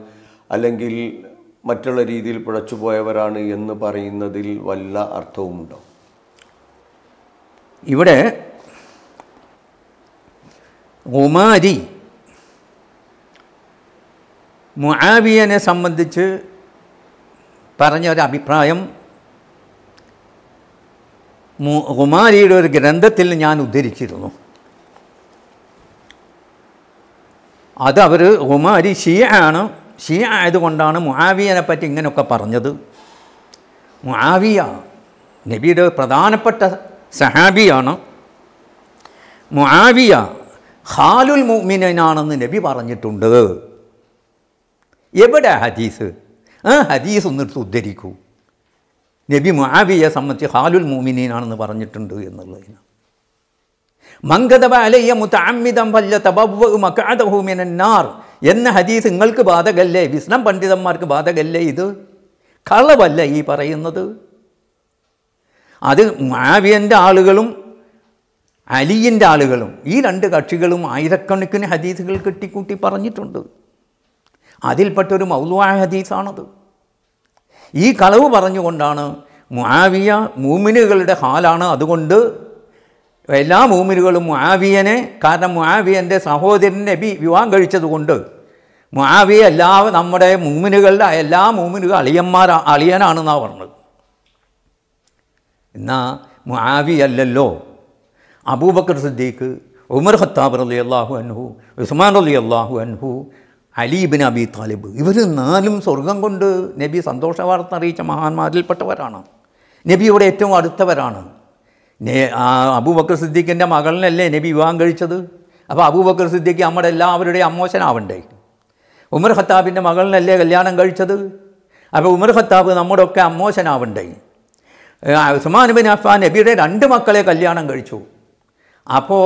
അല്ലെങ്കിൽ മറ്റുള്ള രീതിയിൽ പിഴച്ചുപോയവരാണ് എന്ന് പറയുന്നതിൽ വല്ല അർത്ഥവുമുണ്ടോ? ഇവിടെ ഉമാരി മുആവിയനെ സംബന്ധിച്ച് പറഞ്ഞ ഒരു അഭിപ്രായം കുമാരിയുടെ ഒരു ഗ്രന്ഥത്തിൽ ഞാൻ ഉദ്ധരിച്ചിരുന്നു. അത് അവർ കുമാരി ഷിയ ആണ്. ഷിയ ആയതുകൊണ്ടാണ് മുആവിയനെ പറ്റി ഇങ്ങനെയൊക്കെ പറഞ്ഞത്. മുആവിയ നബിയുടെ പ്രധാനപ്പെട്ട സഹാബിയാണ്. മുആവിയ ഖാലുൽ മുഅ്മിനാണെന്ന് നബി പറഞ്ഞിട്ടുണ്ട്. എവിടെ ഹദീസ്? ആ ഹദീസ് ഒന്നെടുത്ത് ഉദ്ധരിക്കൂ. നബി മാവിയെ സംബന്ധിച്ച് ഹാലുൽ മോമിനീനാണെന്ന് പറഞ്ഞിട്ടുണ്ട് എന്നുള്ളതിന് മങ്കതബ അലയ്യ മുതഅമ്മിദം വല്ല തബവ്വഉ മഖഅദഹു മിനൻ എന്ന ഹദീസ് നിങ്ങൾക്ക് ബാധകല്ലേ? വിസ്ലം പണ്ഡിതന്മാർക്ക് ബാധകല്ലേ ഇത്? കളവല്ല ഈ പറയുന്നത്. അത് മാവിയന്റെ ആളുകളും അലിയന്റെ ആളുകളും ഈ രണ്ട് കക്ഷികളും ആയിരക്കണക്കിന് ഹദീസുകൾ കെട്ടിക്കൂട്ടി പറഞ്ഞിട്ടുണ്ട്. അതിൽപ്പെട്ടൊരു മൗലുവായ ഹദീസാണത്. ഈ കളവ് പറഞ്ഞുകൊണ്ടാണ് മുആവിയ മൂമിനുകളുടെ ഹാലാണ് അതുകൊണ്ട് എല്ലാ മൂമിനുകളും മുആവിയനെ കാരണം മുആവിയന്റെ സഹോദരൻ നബി വിവാഹം കഴിച്ചതുകൊണ്ട് മുആവിയ എല്ലാ നമ്മുടെ മൂമിനുകളുടെ എല്ലാ മൂമിനുകൾ അളിയന്മാർ അളിയനാണെന്നാണ് പറഞ്ഞത്. എന്നാ മുആവി അല്ലല്ലോ. അബൂബക്കർ സിദ്ദീഖ് ഉമർ ഖത്താബ് റലി അള്ളാഹു അൻഹു ഉസ്മാൻ റലി അള്ളാഹു അൻഹു അലീബിൻ അബി താലിബ്. ഇവർ നാലും സ്വർഗം കൊണ്ട് നബി സന്തോഷ വാർത്ത അറിയിച്ച മഹാന്മാരിൽപ്പെട്ടവരാണ്. നബിയുടെ ഏറ്റവും അടുത്തവരാണ്. അബൂബക്കർ സിദ്ദീഖിന്റെ മകളിനല്ലേ നബി വിവാഹം കഴിച്ചത്? അപ്പോൾ അബൂബക്കർ സിദ്ദീഖ് നമ്മുടെ എല്ലാവരുടെയും അമ്മോശനാവണ്ടേ? ഉമർ ഖത്താബിന്റെ മകളിനല്ലേ കല്യാണം കഴിച്ചത്? അപ്പോൾ ഉമർ ഖത്താബ് നമ്മുടെ ഒക്കെ അമ്മോശനാവണ്ടേ ഉസ്മാൻ ബിൻ അഫ്ഫാൻ നബിയുടെ രണ്ട് മക്കളെ കല്യാണം കഴിച്ചു. അപ്പോൾ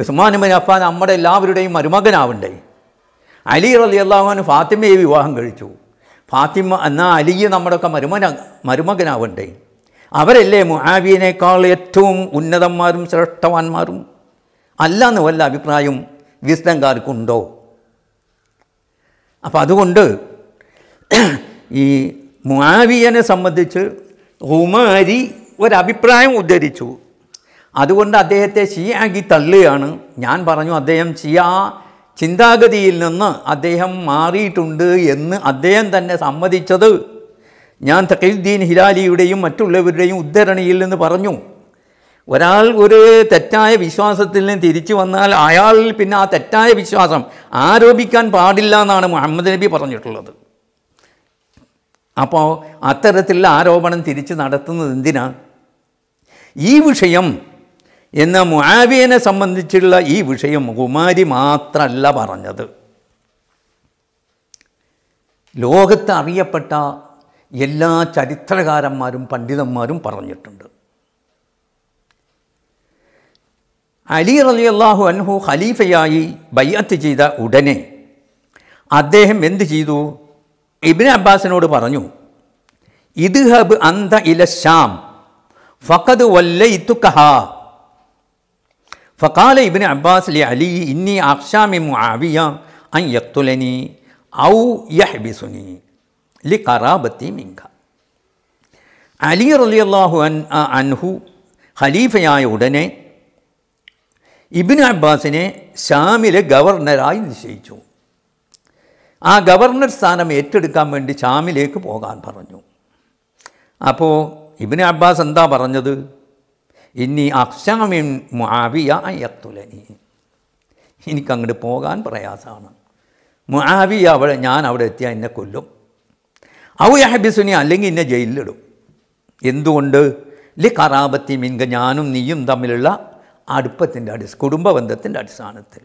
ഉസ്മാൻ ബിൻ അഫ്ഫാൻ നമ്മുടെ എല്ലാവരുടെയും മരുമകനാവണ്ടേ? അലി റലി അള്ളാഹുവിന് ഫാത്തിമയെ വിവാഹം കഴിച്ചു. ഫാത്തിമ എന്നാൽ അലി നമ്മുടെയൊക്കെ മരുമന മരുമകനാവണ്ടേ. അവരല്ലേ മുഹാബിയനേക്കാൾ ഏറ്റവും ഉന്നതന്മാരും ശ്രേഷ്ഠവാന്മാരും? അല്ല എന്ന് വല്ല അഭിപ്രായം വിസ്തംകാർക്കുണ്ടോ അപ്പം അതുകൊണ്ട് ഈ മുആവിയനെ സംബന്ധിച്ച് ഉമാരി ഒരഭിപ്രായം ഉദ്ധരിച്ചു. അതുകൊണ്ട് അദ്ദേഹത്തെ ഷിയാക്കി തള്ളുകയാണ്. ഞാൻ പറഞ്ഞു അദ്ദേഹം ഷിയ ചിന്താഗതിയിൽ നിന്ന് അദ്ദേഹം മാറിയിട്ടുണ്ട് എന്ന് അദ്ദേഹം തന്നെ സമ്മതിച്ചത്. ഞാൻ തക്കീദ്ദീൻ ഹിലാലിയുടെയും മറ്റുള്ളവരുടെയും ഉദ്ധരണിയിൽ നിന്ന് പറഞ്ഞു. ഒരാൾ ഒരു തെറ്റായ വിശ്വാസത്തിൽ നിന്ന് തിരിച്ചു വന്നാൽ അയാളിൽ പിന്നെ ആ തെറ്റായ വിശ്വാസം ആരോപിക്കാൻ പാടില്ല എന്നാണ് മുഹമ്മദ് നബി പറഞ്ഞിട്ടുള്ളത്. അപ്പോൾ അത്തരത്തിലുള്ള ആരോപണം തിരിച്ച് നടത്തുന്നത് എന്തിനാണ് ഈ വിഷയം എന്ന മുആവിയനെ സംബന്ധിച്ചുള്ള ഈ വിഷയം കുമാരി മാത്രമല്ല പറഞ്ഞത്. ലോകത്ത് അറിയപ്പെട്ട എല്ലാ ചരിത്രകാരന്മാരും പണ്ഡിതന്മാരും പറഞ്ഞിട്ടുണ്ട്. അലി റലി അള്ളാഹു അൻഹു ഖലീഫയായി ബയ്യത്ത് ചെയ്ത ഉടനെ അദ്ദേഹം എന്ത് ചെയ്തു? ഇബിൻ അബ്ബാസിനോട് പറഞ്ഞു ഇദ്ഹബ് അന്ത ഇല ഷാം ഫഖദ് വല്ലയിത്തുക്കഹ ഫഖാല ഇബിൻ അബ്ബാസ് ലി അലി ഇന്നി അക്ഷാമി മുആവിയ അൻ യക്തുലനി ഔ യഹ്ബിസുനി ലി കറാബത്തി മിങ്ക അലി റളിയല്ലാഹു അൻ അൻഹു ഖലീഫയായ ഉടനെ ഇബിൻ അബ്ബാസിനെ ഷാമിലെ ഗവർണറായി നിശ്ചയിച്ചു. ആ ഗവർണർ സ്ഥാനം ഏറ്റെടുക്കാൻ വേണ്ടി ഷാമിലേക്ക് പോകാൻ പറഞ്ഞു. അപ്പോൾ ഇബിന് അബ്ബാസ് എന്താ പറഞ്ഞത്? ഇനി അക്ഷമിൻ മുആവിയ അയ്യത്തുലനി എനിക്കങ്ങോട്ട് പോകാൻ പ്രയാസമാണ് മുആവിയ അവിടെ ഞാൻ അവിടെ എത്തിയാൽ എന്നെ കൊല്ലും. ഔ യഹബിസുനി അല്ലെങ്കിൽ എന്നെ ജയിലിലിടും. എന്തുകൊണ്ട്? ലി കറാബത്തി മിൻക ഞാനും നീയും തമ്മിലുള്ള അടുപ്പത്തിന്റെ അടി കുടുംബ ബന്ധത്തിന്റെ അടിസ്ഥാനത്തിൽ.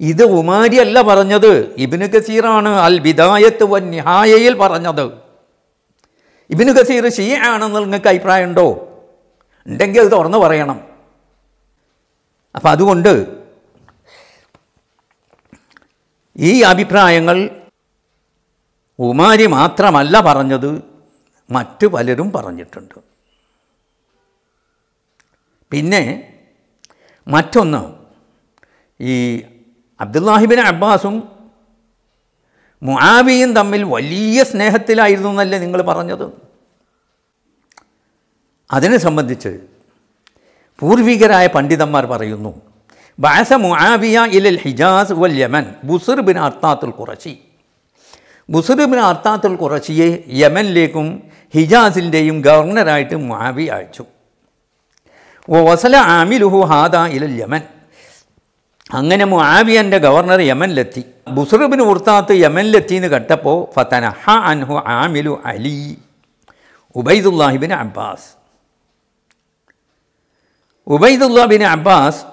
ഇത് ഉമാരിയല്ല പറഞ്ഞത്. ഇബിന് കസീറാണ് അൽ വിദായത്ത് വൻ നിഹായയിൽ പറഞ്ഞത്. ഇബിന് കസീർ ഷീ ആണെന്ന് നിങ്ങൾക്ക് അഭിപ്രായമുണ്ടോ? ഉണ്ടെങ്കിൽ അത് തുറന്നു പറയണം. അപ്പം അതുകൊണ്ട് ഈ അഭിപ്രായങ്ങൾ ഉമാരി മാത്രമല്ല പറഞ്ഞത് മറ്റു പലരും പറഞ്ഞിട്ടുണ്ട്. പിന്നെ മറ്റൊന്ന് ഈ അബ്ദുല്ലാഹിബിൻ അബ്ബാസും മുആവിയും തമ്മിൽ വലിയ സ്നേഹത്തിലായിരുന്നു എന്നല്ലേ നിങ്ങൾ പറഞ്ഞത്? അതിനെ സംബന്ധിച്ച് പൂർവികരായ പണ്ഡിതന്മാർ പറയുന്നു ബാസ മുആവിയ ഇലൽ ഹിജാസ് വൽ യമൻ ബുസർ ബിൻ അർത്താത്തുൽ കുറച്ചി ബുസർ ബിൻ അർത്താത്തുൽ കുറച്ചിയെ യമനിലേക്കും ഹിജാസിന്റെയും ഗവർണറായിട്ട് മുആവി അയച്ചു. വസല ആമിലുഹു ഹാദ ഇലൽ യമൻ അങ്ങനെ മുആവിയന്റെ ഗവർണർ യമനിലെത്തി. ബുസറുബിന് ഉർത്താത്ത് യമനിലെത്തി എന്ന് കണ്ടപ്പോൾ ഫതനഹ അൻഹു ആമിലു അലി ഉബൈദുല്ലാഹിബിൻ അബ്ബാസ്. ഉബൈദുല്ലാബിൻ അബ്ബാസ്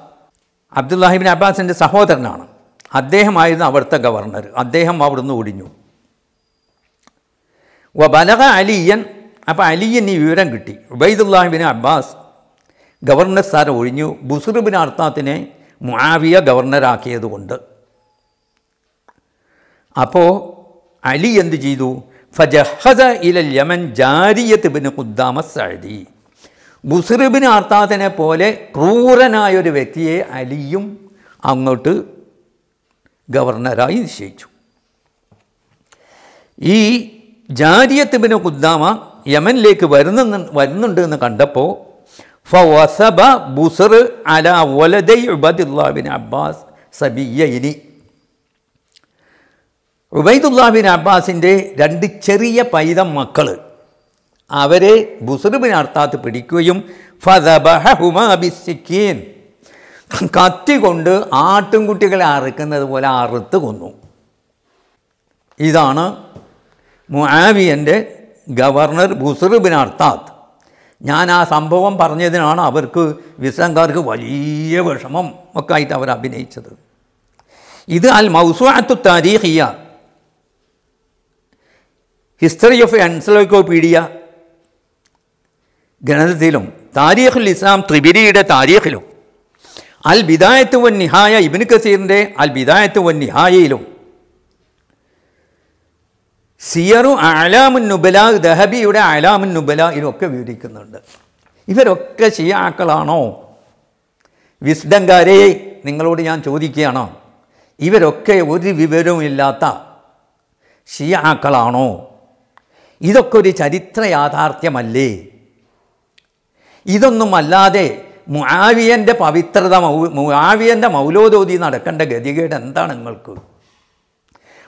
അബ്ദുല്ലാഹിബിൻ അബ്ബാസിന്റെ സഹോദരനാണ്. അദ്ദേഹമായിരുന്നു അവിടുത്തെ ഗവർണർ. അദ്ദേഹം അവിടുന്ന് ഒടിഞ്ഞു. വ ബലക അലിയൻ അപ്പോൾ അലിയൻ ഈ വിവരം കിട്ടി. ഉബൈദുല്ലാഹിബിൻ അബ്ബാസ് ഗവർണർ സ്ഥാനം ഒഴിഞ്ഞു. ബുസുറുബിൻ അർത്താത്തിനെ മുആവിയ ഗവർണറാക്കിയതുകൊണ്ട് അപ്പോൾ അലി എന്ത് ചെയ്തു? ഫജഹദ ഇലൽ യമൻ ജാരിയത്ത് ബിൻ ഖുദ്ദാമ സഅദി. ബുസുറുബിൻ അർത്താത്തിനെ പോലെ ക്രൂരനായൊരു വ്യക്തിയെ അലിയും അങ്ങോട്ട് ഗവർണറായി നിശ്ചയിച്ചു. ഈ ജാരിയത്ത് കുദ്ദാമ യമനിലേക്ക് വരുന്ന വരുന്നുണ്ട് എന്ന് കണ്ടപ്പോൾ ഫവസബ ബുസർ അല വലദൈ ഉബദുല്ലാബിൻ അബ്ബാസ് സബിയനി ഉബൈദുല്ലാബിൻ അബ്ബാസിന്റെ രണ്ട് ചെറിയ പൈതം മക്കൾ അവരെ ബുസറുബിൻ അർത്ഥാത്ത് പിടിക്കുകയും ഫതബഹുമാബിസിക്കീൻ കത്തി കൊണ്ട് ആട്ടുംകുട്ടികളെ അറുക്കുന്നത് പോലെ അറുത്ത് കൊന്നു. ഇതാണ് മുആവിയന്റെ ഗവർണർ ബുസറുബിൻ അർത്താത്ത് ഞാൻ ആ സംഭവം പറഞ്ഞതിനാണ് അവർക്ക് വിസംകാർക്ക് വലിയ വിഷമം ഒക്കെ ആയിട്ട് അവർ അഭിനയിച്ചത്. ഇത് അൽ മൗസുഅത്തു താരീഖിയ. ഹിസ്റ്ററി ഓഫ് എൻസൈക്ലോപീഡിയ ഗ്രന്ഥത്തിലും താരീഖുൽ ഇസ്ലാം ത്രിബിരിയുടെ താരീഖിലും. അൽ ബിദായത്ത് വൻ നിഹായ ഇബിന് കസീറിന്റെ അൽ ബിദായത്ത് വൻ നിഹായയിലും. സിയറു അലാമുൻ നുബല ദഹബിയുടെ അലാമുൻ നുബല ഇതൊക്കെ വിവരിക്കുന്നുണ്ട്. ഇവരൊക്കെ ഷിയാക്കളാണോ? വിസ്ഡംകാരെ നിങ്ങളോട് ഞാൻ ചോദിക്കുകയാണോ? ഇവരൊക്കെ ഒരു വിവരവുമില്ലാത്ത ഷിയാക്കളാണോ? ഇതൊക്കെ ഒരു ചരിത്ര യാഥാർത്ഥ്യമല്ലേ ഇതൊന്നും അല്ലാതെ പവിത്രത മൗ മൗലോദോതി നടക്കേണ്ട ഗതികേട് എന്താണ് നിങ്ങൾക്ക്?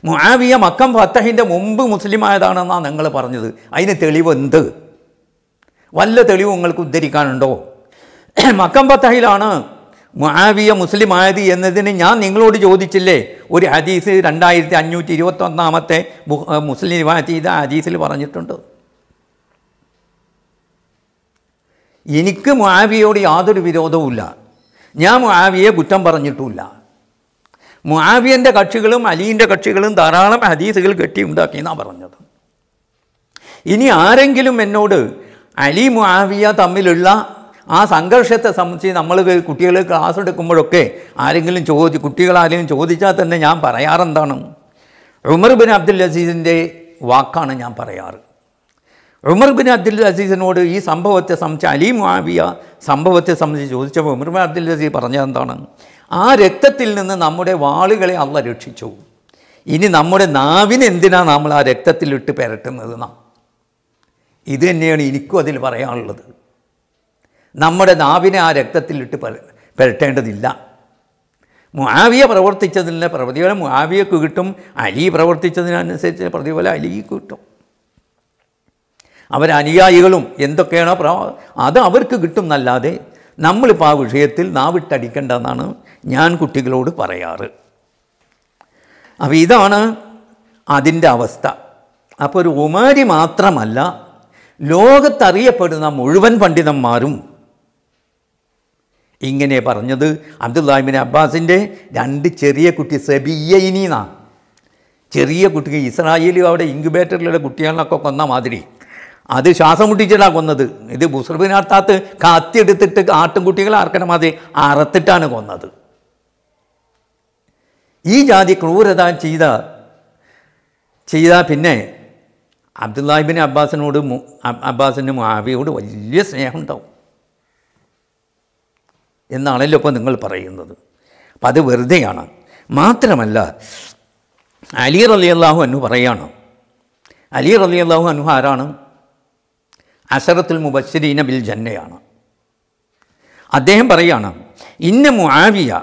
മുആവിയ മക്കം ഫത്തഹിന്റെ മുമ്പ് മുസ്ലിമായതാണെന്നാണ് നിങ്ങൾ പറഞ്ഞത്. അതിന് തെളിവ് എന്ത്? വല്ല തെളിവ് നിങ്ങൾക്ക് ഉദ്ധരിക്കാനുണ്ടോ? മക്കം ഫത്തഹിലാണ് മുആവിയ മുസ്ലിം ആയത് എന്നതിന് ഞാൻ നിങ്ങളോട് ചോദിച്ചില്ലേ? ഒരു ഹദീസ് രണ്ടായിരത്തി അഞ്ഞൂറ്റി ഇരുപത്തൊന്നാമത്തെ മുസ്ലിം ചെയ്ത ഹദീസിൽ പറഞ്ഞിട്ടുണ്ട്. എനിക്ക് മുആവിയോട് യാതൊരു വിരോധവുമില്ല. ഞാൻ മുആവിയെ കുറ്റം പറഞ്ഞിട്ടുമില്ല. മുആവിയന്റെ കക്ഷികളും അലീന്റെ കക്ഷികളും ധാരാളം ഹദീസുകൾ കെട്ടിയുണ്ടാക്കിയെന്നാണ് പറഞ്ഞത്. ഇനി ആരെങ്കിലും എന്നോട് അലി മുആവിയ തമ്മിലുള്ള ആ സംഘർഷത്തെ സംബന്ധിച്ച് നമ്മൾ കുട്ടികൾ ക്ലാസ് എടുക്കുമ്പോഴൊക്കെ ആരെങ്കിലും ചോദി കുട്ടികളാരെങ്കിലും ചോദിച്ചാൽ തന്നെ ഞാൻ പറയാറെന്താണ് ഉമർ ബിൻ അബ്ദുൽ അസീസിന്റെ വാക്കാണ് ഞാൻ പറയാറ്. ഉമർ ബിൻ അബ്ദുൽ അസീസിനോട് ഈ സംഭവത്തെ സംബന്ധിച്ച് അലി മുആവിയ സംഭവത്തെ സംബന്ധിച്ച് ചോദിച്ചപ്പോൾ ഉമർ ബിൻ അബ്ദുൽ അസീസ് പറഞ്ഞത് എന്താണ്? ആ രക്തത്തിൽ നിന്ന് നമ്മുടെ വാളുകളെ അള്ള രക്ഷിച്ചു. ഇനി നമ്മുടെ നാവിന് എന്തിനാണ് നമ്മൾ ആ രക്തത്തിലിട്ട് പെരട്ടുന്നത് നാം? ഇത് തന്നെയാണ് എനിക്കും അതിൽ പറയാനുള്ളത്. നമ്മുടെ നാവിനെ ആ രക്തത്തിലിട്ട് പെരട്ടേണ്ടതില്ല. മുആവിയ പ്രവർത്തിച്ചതിന് പ്രതിഫലം മുആവിയക്ക് കിട്ടും അലി പ്രവർത്തിച്ചതിനനുസരിച്ച് പ്രതിഫലം അലിക്ക് കിട്ടും. അവരനുയായികളും എന്തൊക്കെയാണോ അത് അവർക്ക് കിട്ടും എന്നല്ലാതെ നമ്മളിപ്പോൾ ആ വിഷയത്തിൽ നാവിട്ടടിക്കേണ്ടതെന്നാണ് ഞാൻ കുട്ടികളോട് പറയാറ്. അപ്പോൾ ഇതാണ് അതിന്റെ അവസ്ഥ. അപ്പോൾ ഒരു ഉമാരി മാത്രമല്ല ലോകത്തറിയപ്പെടുന്ന മുഴുവൻ പണ്ഡിതന്മാരും ഇങ്ങനെ പറഞ്ഞത്. അബ്ദുല്ലാഹിബിൻ അബ്ബാസിന്റെ രണ്ട് ചെറിയ കുട്ടി സെബിയനീന്ന ചെറിയ കുട്ടിക്ക് ഇസ്രായേലും അവിടെ ഇൻക്യുബേറ്ററിലുള്ള കുട്ടികളൊക്കെ കൊന്ന മാതിരി. അത് ശ്വാസം മുട്ടിച്ചിട്ടാണ് കൊന്നത്. ഇത് ബുസ്രബിനകത്താത്ത് കത്തിയെടുത്തിട്ട് ആട്ടുംകുട്ടികളെ അറക്കണ മാതിരി അറത്തിട്ടാണ് കൊന്നത്. ഈ ജാതി ക്രൂരത ചെയ്ത ചെയ്ത പിന്നെ അബ്ദുല്ലാഹിബിൻ അബ്ബാസിനോട് അബ്ബാസിന് മുആവിയോട് വലിയ സ്നേഹം ഉണ്ടാവും എന്നാണല്ലോ ഇപ്പോൾ നിങ്ങൾ പറയുന്നത്. അപ്പം അത് വെറുതെയാണ്. മാത്രമല്ല അലി റലി അള്ളാഹു അന്നു പറയാണ്. അലി റലി അള്ളാഹു അനു ആരാണ്? അസറത്തുൽ മുബശ്ശരീന ബിൽ ജന്നയാണ്. അദ്ദേഹം പറയുകയാണ് ഇന്ന മുആവിയ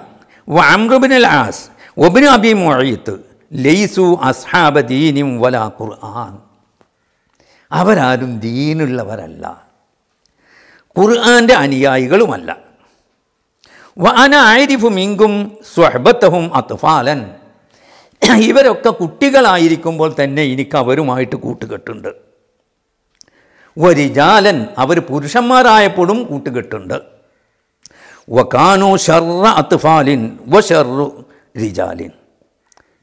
വ അമ്രുബിൻ അൽ ആസ് ഒബിൻ അബി മുഴയത്ത് ലൈസു അസ്ഹാബ ദീനിം വലാ ഖുർആൻ. അവരാരും ദീനുള്ളവരല്ല. ഖുർആന്റെ അനുയായികളുമല്ല. അന ആരിഫു മിങ്കും സ്വഹബത്തഹും അത്ഫാലൻ. ഇവരൊക്കെ കുട്ടികളായിരിക്കുമ്പോൾ തന്നെ എനിക്ക് അവരുമായിട്ട് കൂട്ടുകെട്ടുണ്ട്. വരിജാലൻ അവർ പുരുഷന്മാരായപ്പോഴും കൂട്ടുകെട്ടുണ്ട്. വക്കാനോ ഷർറ അത്ഫാലിൻ വ ഷർറു റിജാലിൻ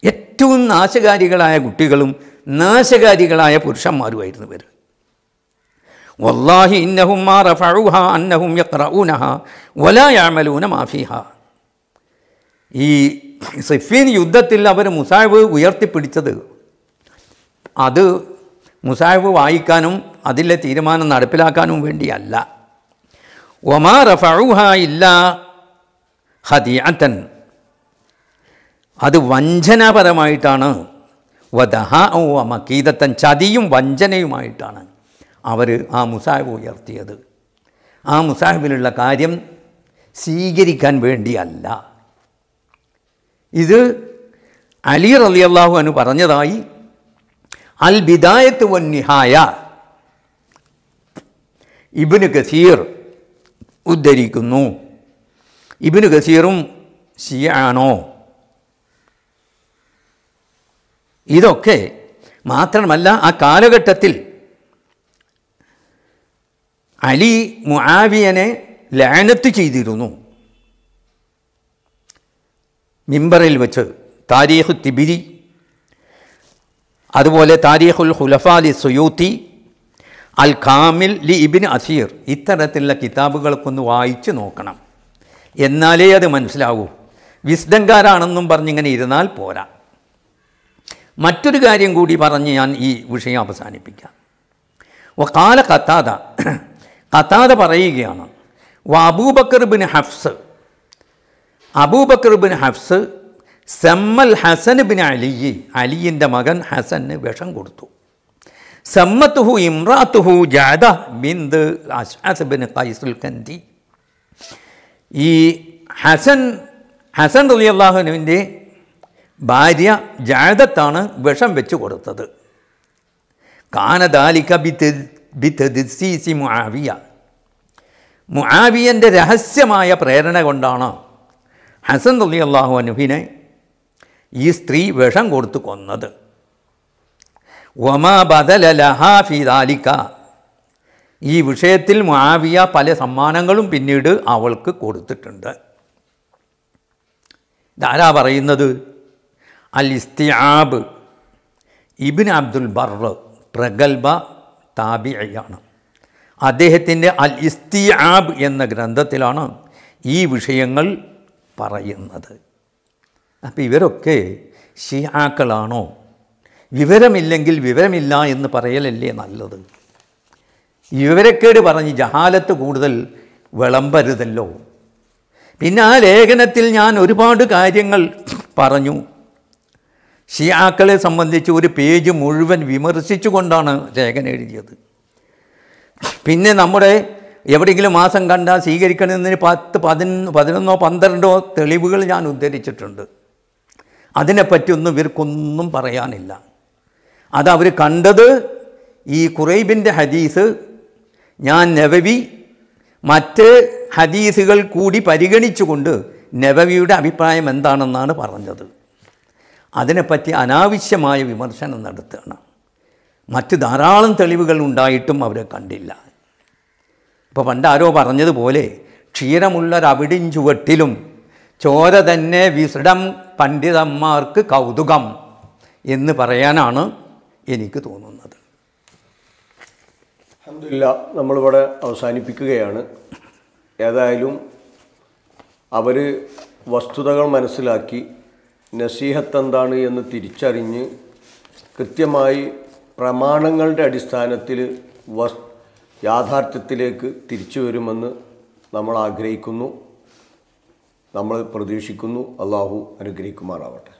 ഏറ്റവും നാശകാരികളായ കുട്ടികളും നാശകാരികളായ പുരുഷന്മാരുമായിരുന്നു ഇവർ. വല്ലാഹി ഇന്നഹും മാ റഫഴുഹ അന്നഹും യഅമലൂന മാ ഫീഹ. ഈ സിഫീൻ യുദ്ധത്തിൽ അവർ മുസാഹിബ് ഉയർത്തിപ്പിടിച്ചത്. അത് മുസാഹിബ് വായിക്കാനും അതിലെ തീരുമാനം നടപ്പിലാക്കാനും വേണ്ടിയല്ല. ഒമാ റഫഉഹ ഇല്ല ഹദിയത്തൻ അത് വഞ്ചനാപരമായിട്ടാണ്. വദഹ മക്കീതത്തൻ ചതിയും വഞ്ചനയുമായിട്ടാണ് അവർ ആ മുസാഹിബ് ഉയർത്തിയത്. ആ മുസാഹിബിലുള്ള കാര്യം സ്വീകരിക്കാൻ വേണ്ടിയല്ല. ഇത് അലി റലി അള്ളാഹു അനു പറഞ്ഞതായി അൽ ബിദായത്ത് വൻ നിഹായ ഇബിന് ഗസീർ ഉദ്ധരിക്കുന്നു. ഇബിന് ഗസീറും ഷിയാണോ ഇതൊക്കെ മാത്രമല്ല ആ കാലഘട്ടത്തിൽ അലി മുആവിയനെ ലാനത്ത് ചെയ്തിരുന്നു. മിമ്പറിൽ വെച്ച് താരീഖു തിബിരി അതുപോലെ താരീഖുൽ ഹുലഫാലി സുയൂത്തി അൽ കാമിൽ ലി ഇബിൻ അസീർ ഇത്തരത്തിലുള്ള കിതാബുകൾക്കൊന്ന് വായിച്ചു നോക്കണം. എന്നാലേ അത് മനസ്സിലാവൂ. വിസ്ഡംകാരാണെന്നും പറഞ്ഞിങ്ങനെ ഇരുന്നാൽ പോരാ. മറ്റൊരു കാര്യം കൂടി പറഞ്ഞ് ഞാൻ ഈ വിഷയം അവസാനിപ്പിക്കാം. കാല കത്താത കത്താത പറയുകയാണ് വ അബൂബക്കർ ബിൻ ഹഫ്സ്. അബൂബക്കർ ബിൻ ഹഫ്സ് സെമ്മൽ ഹസൻ ബിൻ അലി അലിയിന്റെ മകൻ ഹസന് വിഷം കൊടുത്തു. സമ്മത്തുഹു ഇമ്രാത്തുഹു ജാദ ബിന്ദ് അഷ്അസ് ബിൻ ഖൈസുൽ കന്തി ഈ ഹസൻ ഹസൻ റലി അള്ളാഹുനുവിന്റെ ഭാര്യ ജാദത്താണ് വിഷം വെച്ച് കൊടുത്തത്. കാനദാലിക ബിത്തീസി മുആവിയ. മുആവിയന്റെ രഹസ്യമായ പ്രേരണ കൊണ്ടാണ് ഹസൻ റലി അള്ളാഹു അനുഹിനെ ഈ സ്ത്രീ വിഷം കൊടുത്തു കൊന്നത്. ഒമാ ബദല ഈ വിഷയത്തിൽ മുആവിയ പല സമ്മാനങ്ങളും പിന്നീട് അവൾക്ക് കൊടുത്തിട്ടുണ്ട്. ഇതാരാ പറയുന്നത്? അൽ ഇസ്തിയാബ് ഇബിൻ അബ്ദുൽ ബർ പ്രഗൽഭ താബിയാണ് അദ്ദേഹത്തിന്റെ അൽ ഇസ്തിയാബ് എന്ന ഗ്രന്ഥത്തിലാണ് ഈ വിഷയങ്ങൾ പറയുന്നത്. അപ്പോൾ ഇവരൊക്കെ ഷിയാക്കളാണോ വിവരമില്ലെങ്കിൽ വിവരമില്ല എന്ന് പറയലല്ലേ നല്ലത്? വിവരക്കേട് പറഞ്ഞ് ജഹാലത്ത് കൂടുതൽ വിളമ്പരുതല്ലോ. പിന്നെ ആ ലേഖനത്തിൽ ഞാൻ ഒരുപാട് കാര്യങ്ങൾ പറഞ്ഞു. ഷിയാക്കളെ സംബന്ധിച്ച് ഒരു പേജ് മുഴുവൻ വിമർശിച്ചുകൊണ്ടാണ് ലേഖനം എഴുതിയത്. പിന്നെ നമ്മുടെ എവിടെയെങ്കിലും മാസം കണ്ടാൽ സ്വീകരിക്കണമെന്നതിന് പത്ത് പതിനൊന്ന് പതിനൊന്നോ പന്ത്രണ്ടോ തെളിവുകൾ ഞാൻ ഉദ്ധരിച്ചിട്ടുണ്ട്. അതിനെപ്പറ്റിയൊന്നും ഇവർക്കൊന്നും പറയാനില്ല. അതവർ കണ്ടത് ഈ കുറൈബിന്റെ ഹദീസ് ഞാൻ നവവി മറ്റ് ഹദീസുകൾ കൂടി പരിഗണിച്ചുകൊണ്ട് നവവിയുടെ അഭിപ്രായം എന്താണെന്നാണ് പറഞ്ഞത്. അതിനെപ്പറ്റി അനാവശ്യമായ വിമർശനം നടത്തുകയാണ്. മറ്റ് ധാരാളം തെളിവുകൾ ഉണ്ടായിട്ടും അവരെ കണ്ടില്ല. ഇപ്പോൾ പണ്ട് ആരോ പറഞ്ഞതുപോലെ ക്ഷീരമുള്ളൊരവിടിൻ ചുവട്ടിലും ചോര തന്നെ വിസൃഡം പണ്ഡിതന്മാർക്ക് കൗതുകം എന്ന് പറയാനാണ് എനിക്ക് തോന്നുന്നത്. അഹമ്മദില്ല നമ്മളിവിടെ അവസാനിപ്പിക്കുകയാണ്. ഏതായാലും അവർ വസ്തുതകൾ മനസ്സിലാക്കി നസീഹത്ത് എന്താണ് എന്ന് തിരിച്ചറിഞ്ഞ് കൃത്യമായി പ്രമാണങ്ങളുടെ അടിസ്ഥാനത്തിൽ വസ് യാഥാർത്ഥ്യത്തിലേക്ക് തിരിച്ചു വരുമെന്ന് നമ്മൾ ആഗ്രഹിക്കുന്നു. നമ്മൾ പ്രതീക്ഷിക്കുന്നു. അള്ളാഹു അനുഗ്രഹിക്കുമാറാവട്ടെ.